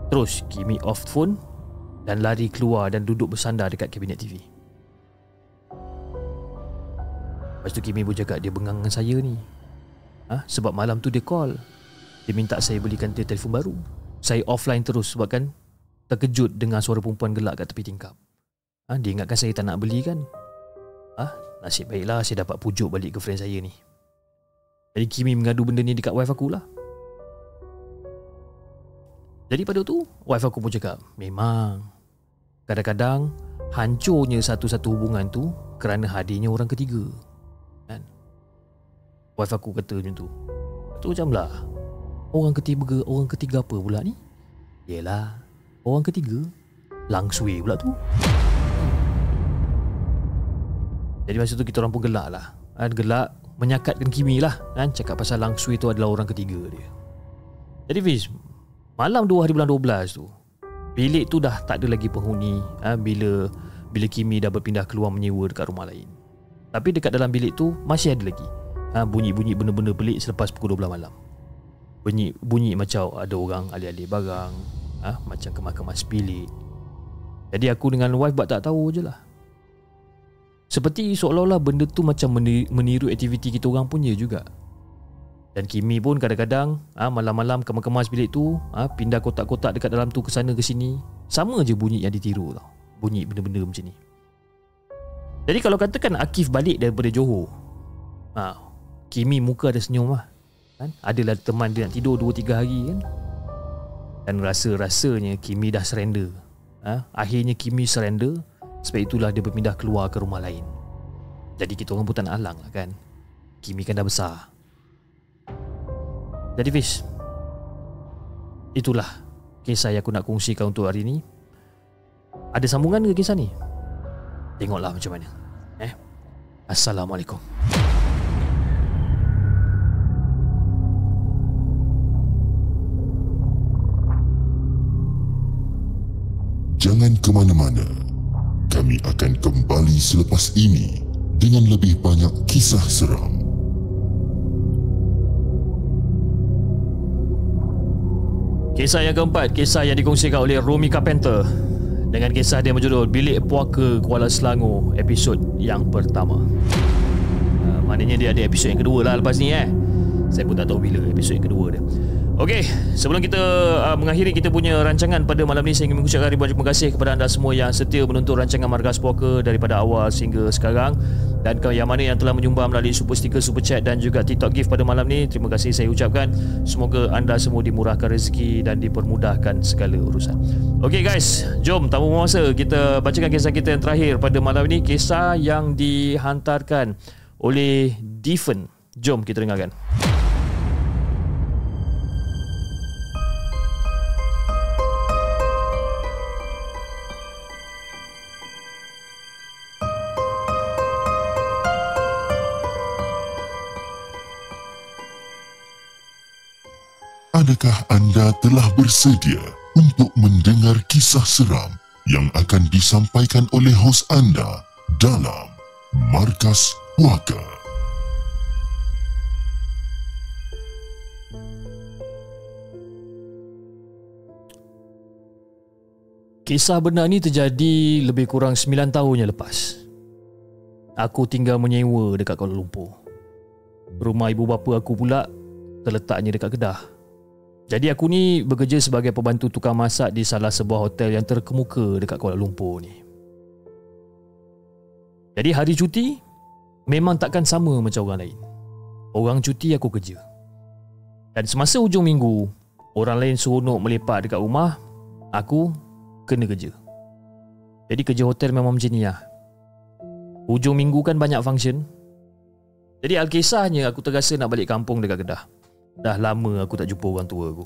Terus Kimi off phone Dan lari keluar Dan duduk bersandar Dekat kabinet TV Lepas tu Kimi pun cakap Dia bengang dengan saya ni ha? Sebab malam tu dia call Dia minta saya belikan dia telefon baru Saya offline terus Sebab kan Terkejut dengan suara perempuan gelak kat tepi tingkap ha? Dia ingatkan saya tak nak beli kan Ah, nasib baiklah saya dapat pujuk balik girlfriend saya ni. Jadi Kimi mengadu benda ni dekat wife aku lah. Jadi pada tu, wife aku pun cakap, memang kadang-kadang hancurnya satu-satu hubungan tu kerana hadirnya orang ketiga. Kan? Wife aku kata macam tu. Tu macam lah. Orang ketiga, orang ketiga apa pula ni? Yelah, orang ketiga langsui pula tu. Jadi masa tu kita orang pun gelak lah kan? Gelak menyakatkan Kimi lah kan? Cakap pasal Langsui tu adalah orang ketiga dia Jadi Fiz Malam 2 hari bulan 12 tu Bilik tu dah tak ada lagi penghuni ha? Bila bila Kimi dah berpindah keluar menyewa dekat rumah lain Tapi dekat dalam bilik tu masih ada lagi ha? Bunyi-bunyi benda-benda pelik selepas pukul 12 malam Bunyi, bunyi macam ada orang alih-alih barang ha? Macam kemas-kemas bilik Jadi aku dengan wife buat tak tahu je lah seperti seolah-olah benda tu macam meniru aktiviti kita orang punya juga. Dan Kimi pun kadang-kadang ha, malam-malam kemas-kemas bilik tu, ha, pindah kotak-kotak dekat dalam tu ke sana ke sini. Sama je bunyi yang ditiru tau. Bunyi benda-benda macam ni. Jadi kalau katakan Akif balik daripada Johor, ha, Kimi muka ada senyum lah. Kan? Adalah teman dia nak tidur 2-3 hari kan. Dan rasa-rasanya Kimi dah surrender. Ha? Akhirnya Kimi surrender sebab itulah dia berpindah keluar ke rumah lain Jadi kita orang pun tak nak alang lah kan Kimi kan dah besar Jadi Fish Itulah Kisah yang aku nak kongsikan untuk hari ini Ada sambungan ke kisah ni? Tengoklah macam mana. Eh? Assalamualaikum. Jangan ke mana-mana. Kami akan kembali selepas ini dengan lebih banyak kisah seram. Kisah yang keempat, kisah yang dikongsikan oleh Rumi Carpenter dengan kisah dia berjudul Bilik Puaka Kuala Selangor episod yang pertama. Uh, maknanya dia ada episod yang kedua lah lepas ni eh. Saya pun tak tahu bila episod yang kedua dia. Okey, sebelum kita uh, mengakhiri kita punya rancangan pada malam ni saya ingin mengucapkan ribuan terima kasih kepada anda semua yang setia menonton rancangan Margas Poker daripada awal sehingga sekarang dan ke yang mana yang telah menyumbang melalui super sticker, super chat dan juga TikTok gift pada malam ni. Terima kasih saya ucapkan. Semoga anda semua dimurahkan rezeki dan dipermudahkan segala urusan. Okey guys, jom tanpa masa kita bacakan kisah kita yang terakhir pada malam ini kisah yang dihantarkan oleh Difen. Jom kita dengarkan. Adakah anda telah bersedia untuk mendengar kisah seram yang akan disampaikan oleh hos anda dalam Markas Puaka? Kisah benar ni terjadi lebih kurang 9 tahun yang lepas. Aku tinggal menyewa dekat Kuala Lumpur. Rumah ibu bapa aku pula terletaknya dekat Kedah. Jadi aku ni bekerja sebagai pembantu tukang masak di salah sebuah hotel yang terkemuka dekat Kuala Lumpur ni. Jadi hari cuti memang takkan sama macam orang lain. Orang cuti aku kerja. Dan semasa hujung minggu, orang lain seronok melepak dekat rumah, aku kena kerja. Jadi kerja hotel memang macam ni lah. Hujung minggu kan banyak function. Jadi alkisahnya aku terasa nak balik kampung dekat Kedah. Dah lama aku tak jumpa orang tua aku.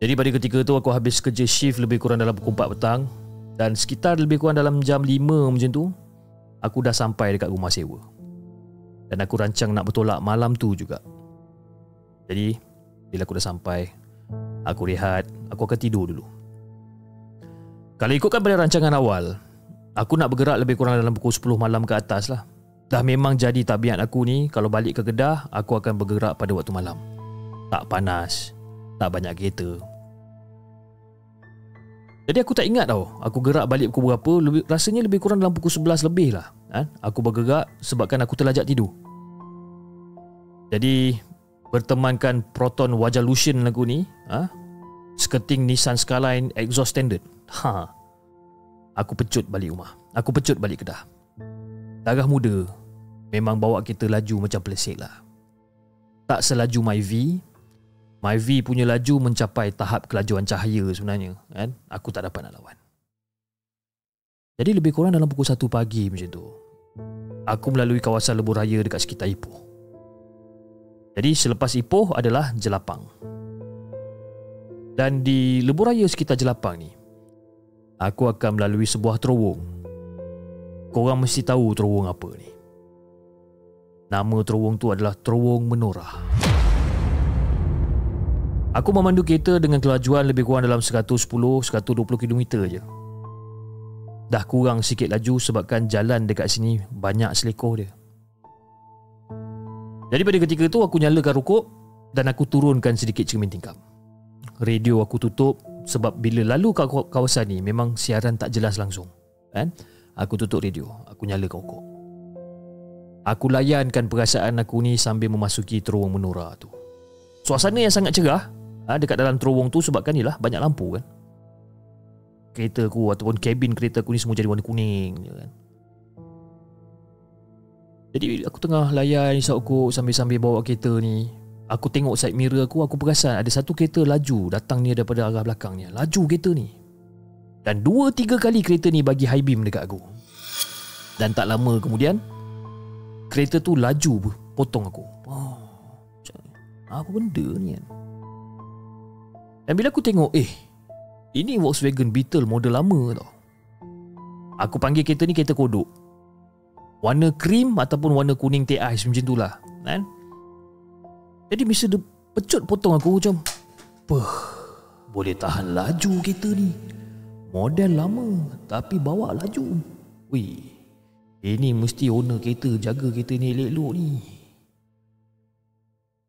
Jadi pada ketika tu aku habis kerja shift lebih kurang dalam pukul 4 petang dan sekitar lebih kurang dalam jam 5 macam tu aku dah sampai dekat rumah sewa. Dan aku rancang nak bertolak malam tu juga. Jadi bila aku dah sampai aku rehat, aku akan tidur dulu. Kalau ikutkan pada rancangan awal, aku nak bergerak lebih kurang dalam pukul 10 malam ke atas lah. Dah memang jadi tabiat aku ni, kalau balik ke Kedah, aku akan bergerak pada waktu malam. Tak panas, tak banyak kereta. Jadi aku tak ingat tau, aku gerak balik pukul berapa, lebih, rasanya lebih kurang dalam pukul 11 lebih lah. Kan? Aku bergerak sebabkan aku terlajak tidur. Jadi, bertemankan Proton Wajah Lucian lagu ni, ha? seketing Nissan Skyline exhaust standard. Ha. Aku pecut balik rumah. Aku pecut balik Kedah. Darah muda memang bawa kita laju macam pelesik lah. Tak selaju MyV. MyV punya laju mencapai tahap kelajuan cahaya sebenarnya. Kan? Aku tak dapat nak lawan. Jadi lebih kurang dalam pukul 1 pagi macam tu. Aku melalui kawasan lebuh raya dekat sekitar Ipoh. Jadi selepas Ipoh adalah Jelapang. Dan di lebuh raya sekitar Jelapang ni, aku akan melalui sebuah terowong. Korang mesti tahu terowong apa ni. Nama terowong tu adalah Terowong Menorah. Aku memandu kereta dengan kelajuan lebih kurang dalam 110-120 km je. Dah kurang sikit laju sebabkan jalan dekat sini banyak selekoh dia. Jadi pada ketika tu aku nyalakan rokok dan aku turunkan sedikit cermin tingkap. Radio aku tutup sebab bila lalu kawasan ni memang siaran tak jelas langsung kan aku tutup radio aku nyala rokok aku layankan perasaan aku ni sambil memasuki terowong menora tu. Suasana yang sangat cerah ha, dekat dalam terowong tu sebabkan ni lah banyak lampu kan? Kereta aku ataupun kabin kereta aku ni semua jadi warna kuning je kan? Jadi aku tengah layan isap rokok sambil-sambil bawa kereta ni Aku tengok side mirror aku Aku perasan ada satu kereta laju Datang ni daripada arah belakangnya. Laju kereta ni. Dan dua tiga kali kereta ni bagi high beam dekat aku. Dan tak lama kemudian Kereta tu laju Potong aku. Oh, Apa benda ni kan Dan bila aku tengok Eh Ini Volkswagen Beetle model lama tau. Aku panggil kereta ni kereta kodok. Warna krim ataupun warna kuning teh ais macam tu lah Kan? Jadi masa dia pecut potong aku macam Puh, boleh tahan laju kereta ni. Model lama tapi bawa laju. Wih, ini mesti owner kereta jaga kereta ni elok-elok ni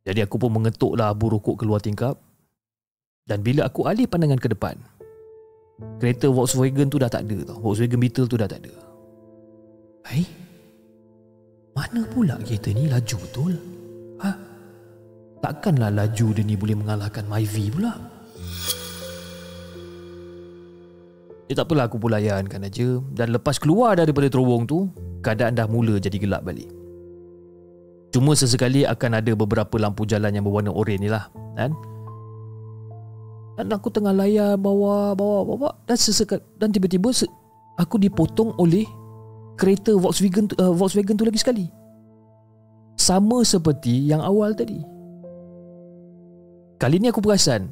Jadi aku pun mengetuk lah abu rokok keluar tingkap Dan bila aku alih pandangan ke depan Kereta Volkswagen tu dah tak ada tau Volkswagen Beetle tu dah tak ada Hai? Mana pula kereta ni laju betul? Ha? Takkanlah laju dia ni boleh mengalahkan Myvi pula Ya tak apalah aku pun layankan aja Dan lepas keluar daripada terowong tu Keadaan dah mula jadi gelap balik Cuma sesekali akan ada beberapa lampu jalan yang berwarna oranye ni lah kan? Dan aku tengah layan bawa bawa bawa dan sesekali dan tiba-tiba se- aku dipotong oleh kereta Volkswagen tu, uh, Volkswagen tu lagi sekali. Sama seperti yang awal tadi. Kali ni aku perasan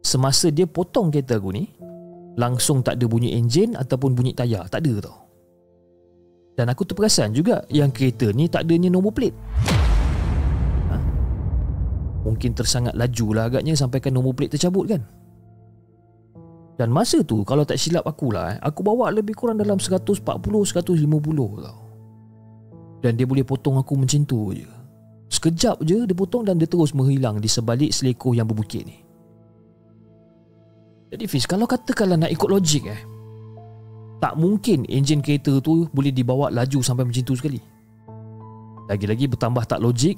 Semasa dia potong kereta aku ni Langsung tak ada bunyi enjin Ataupun bunyi tayar. Tak ada tau. Dan aku terperasan juga Yang kereta ni tak adanya nombor plate. Ha? Mungkin tersangat laju lah agaknya Sampaikan nombor plate tercabut kan? Dan masa tu Kalau tak silap aku lah eh, Aku bawa lebih kurang dalam 140-150 tau. Dan dia boleh potong aku macam tu je. Sekejap je dia potong Dan dia terus menghilang Di sebalik selekoh yang berbukit ni Jadi Fiz Kalau katakanlah nak ikut logik eh tak mungkin enjin kereta tu boleh dibawa laju sampai macam tu sekali. Lagi-lagi bertambah tak logik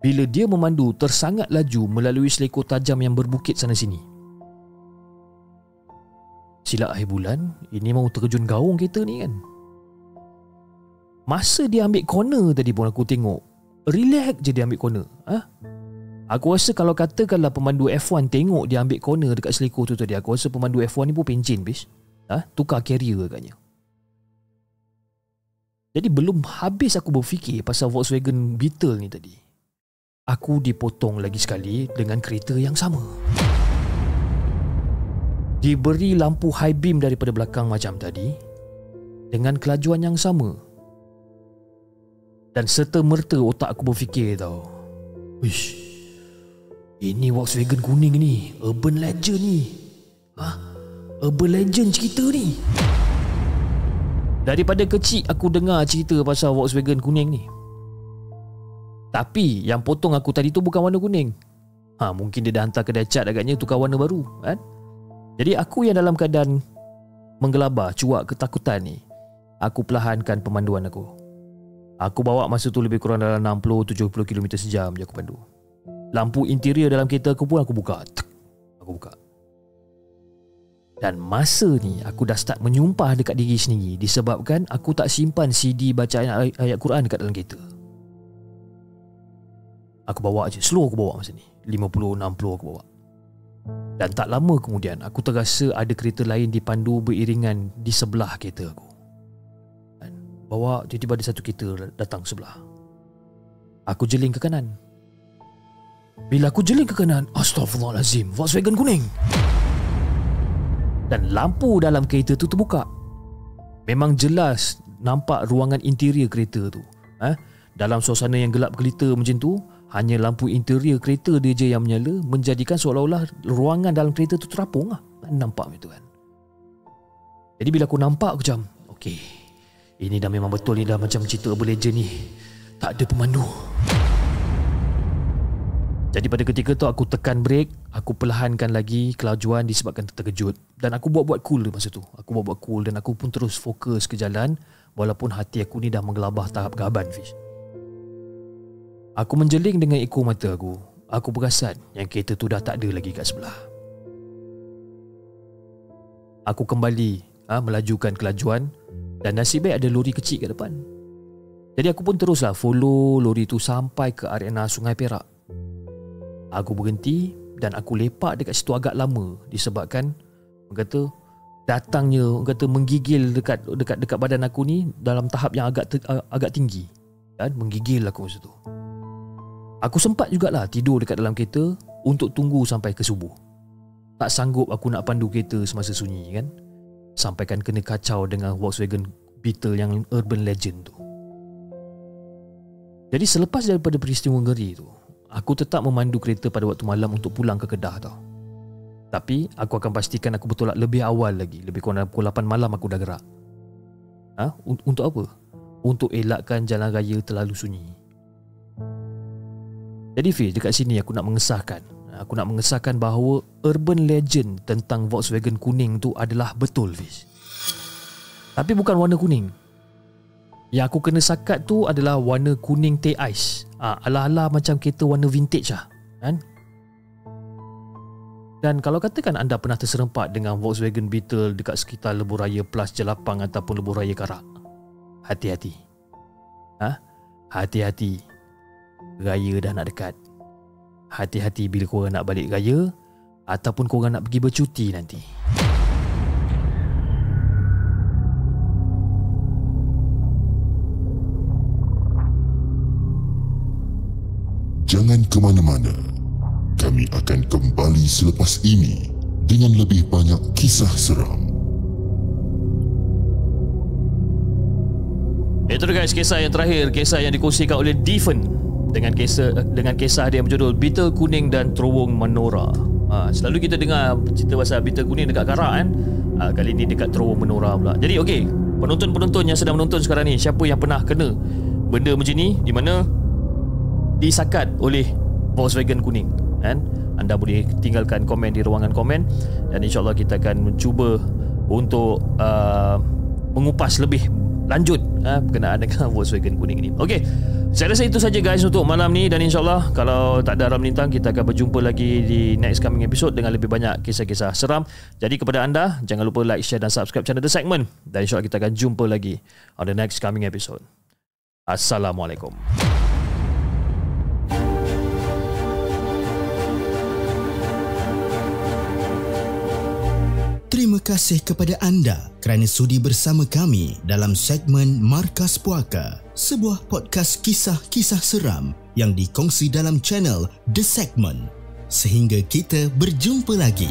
bila dia memandu tersangat laju melalui selekor tajam yang berbukit sana sini. Silap akhir bulan, ini mau terjun gaung kereta ni kan. Masa dia ambil corner tadi pun aku tengok, relax je dia ambil corner. Ha? Aku rasa kalau katakanlah pemandu F1 tengok dia ambil corner dekat selekor tu tadi, aku rasa pemandu F1 ni pun pencin bis ha? tukar carrier agaknya. Jadi belum habis aku berfikir pasal Volkswagen Beetle ni tadi. Aku dipotong lagi sekali dengan kereta yang sama. Diberi lampu high beam daripada belakang macam tadi dengan kelajuan yang sama. Dan serta merta otak aku berfikir tau. Wish. Ini Volkswagen kuning ni, urban legend ni. Hah? urban legend cerita ni. Daripada kecil aku dengar cerita pasal Volkswagen kuning ni. Tapi yang potong aku tadi tu bukan warna kuning. Ha mungkin dia dah hantar kedai cat agaknya tukar warna baru kan? Jadi aku yang dalam keadaan Menggelabar cuak ketakutan ni Aku perlahankan pemanduan aku. Aku bawa masa tu lebih kurang dalam 60-70 km sejam je aku pandu Lampu interior dalam kereta aku pun aku buka Aku buka dan masa ni aku dah start menyumpah dekat diri sendiri disebabkan aku tak simpan CD bacaan ayat, Quran dekat dalam kereta. Aku bawa aje, slow aku bawa masa ni. 50 60 aku bawa. Dan tak lama kemudian aku terasa ada kereta lain dipandu beriringan di sebelah kereta aku. Dan bawa tiba-tiba ada satu kereta datang sebelah. Aku jeling ke kanan. Bila aku jeling ke kanan, astagfirullahalazim, Volkswagen kuning dan lampu dalam kereta tu terbuka. Memang jelas nampak ruangan interior kereta tu. Eh? Dalam suasana yang gelap gelita macam tu, hanya lampu interior kereta dia je yang menyala menjadikan seolah-olah ruangan dalam kereta tu terapung lah. Nampak macam tu kan. Jadi bila aku nampak aku macam, okey. Ini dah memang betul ni dah macam cerita urban legend ni. Tak ada pemandu. Jadi pada ketika tu aku tekan brake, aku perlahankan lagi kelajuan disebabkan terkejut dan aku buat-buat cool masa tu. Aku buat-buat cool dan aku pun terus fokus ke jalan walaupun hati aku ni dah menggelabah tahap gaban fish. Aku menjeling dengan ekor mata aku. Aku perasan yang kereta tu dah tak ada lagi kat sebelah. Aku kembali ha, melajukan kelajuan dan nasib baik ada lori kecil kat depan. Jadi aku pun teruslah follow lori tu sampai ke arena Sungai Perak. Aku berhenti dan aku lepak dekat situ agak lama disebabkan orang kata datangnya orang kata menggigil dekat dekat dekat badan aku ni dalam tahap yang agak agak tinggi dan menggigil aku masa tu. Aku sempat jugalah tidur dekat dalam kereta untuk tunggu sampai ke subuh. Tak sanggup aku nak pandu kereta semasa sunyi kan. Sampaikan kena kacau dengan Volkswagen Beetle yang urban legend tu. Jadi selepas daripada peristiwa ngeri tu, Aku tetap memandu kereta pada waktu malam untuk pulang ke Kedah tau. Tapi aku akan pastikan aku bertolak lebih awal lagi. Lebih kurang pukul 8 malam aku dah gerak. Ha? Untuk apa? Untuk elakkan jalan raya terlalu sunyi. Jadi Fiz, dekat sini aku nak mengesahkan. Aku nak mengesahkan bahawa urban legend tentang Volkswagen kuning tu adalah betul Fiz. Tapi bukan warna kuning. Yang aku kena sakat tu adalah warna kuning teh ais. Ah, ala-ala macam kereta warna vintage lah. Kan? Dan kalau katakan anda pernah terserempak dengan Volkswagen Beetle dekat sekitar lebuh raya Plus Jelapang ataupun lebuh raya Karak. Hati-hati. Ha? Hati-hati. Raya dah nak dekat. Hati-hati bila korang nak balik raya ataupun korang nak pergi bercuti nanti. Jangan ke mana-mana. Kami akan kembali selepas ini dengan lebih banyak kisah seram. Itu guys kisah yang terakhir Kisah yang dikongsikan oleh Deven dengan kisah dengan kisah dia berjudul Beetle Kuning dan Terowong Menora. Ha, selalu kita dengar cerita pasal Beetle Kuning dekat Karak kan. Ha, kali ni dekat Terowong Menora pula. Jadi okey, penonton-penonton yang sedang menonton sekarang ni, siapa yang pernah kena benda macam ni di mana disakat oleh Volkswagen kuning kan? Anda boleh tinggalkan komen di ruangan komen dan insyaAllah kita akan mencuba untuk uh, mengupas lebih lanjut uh, berkenaan dengan Volkswagen kuning ini. Okey, saya rasa itu saja guys untuk malam ni dan insyaAllah kalau tak ada aram lintang kita akan berjumpa lagi di next coming episode dengan lebih banyak kisah-kisah seram. Jadi kepada anda, jangan lupa like, share dan subscribe channel The Segment dan insyaAllah kita akan jumpa lagi on the next coming episode. Assalamualaikum. Terima kasih kepada anda kerana sudi bersama kami dalam segmen Markas Puaka, sebuah podcast kisah-kisah seram yang dikongsi dalam channel The Segment. Sehingga kita berjumpa lagi.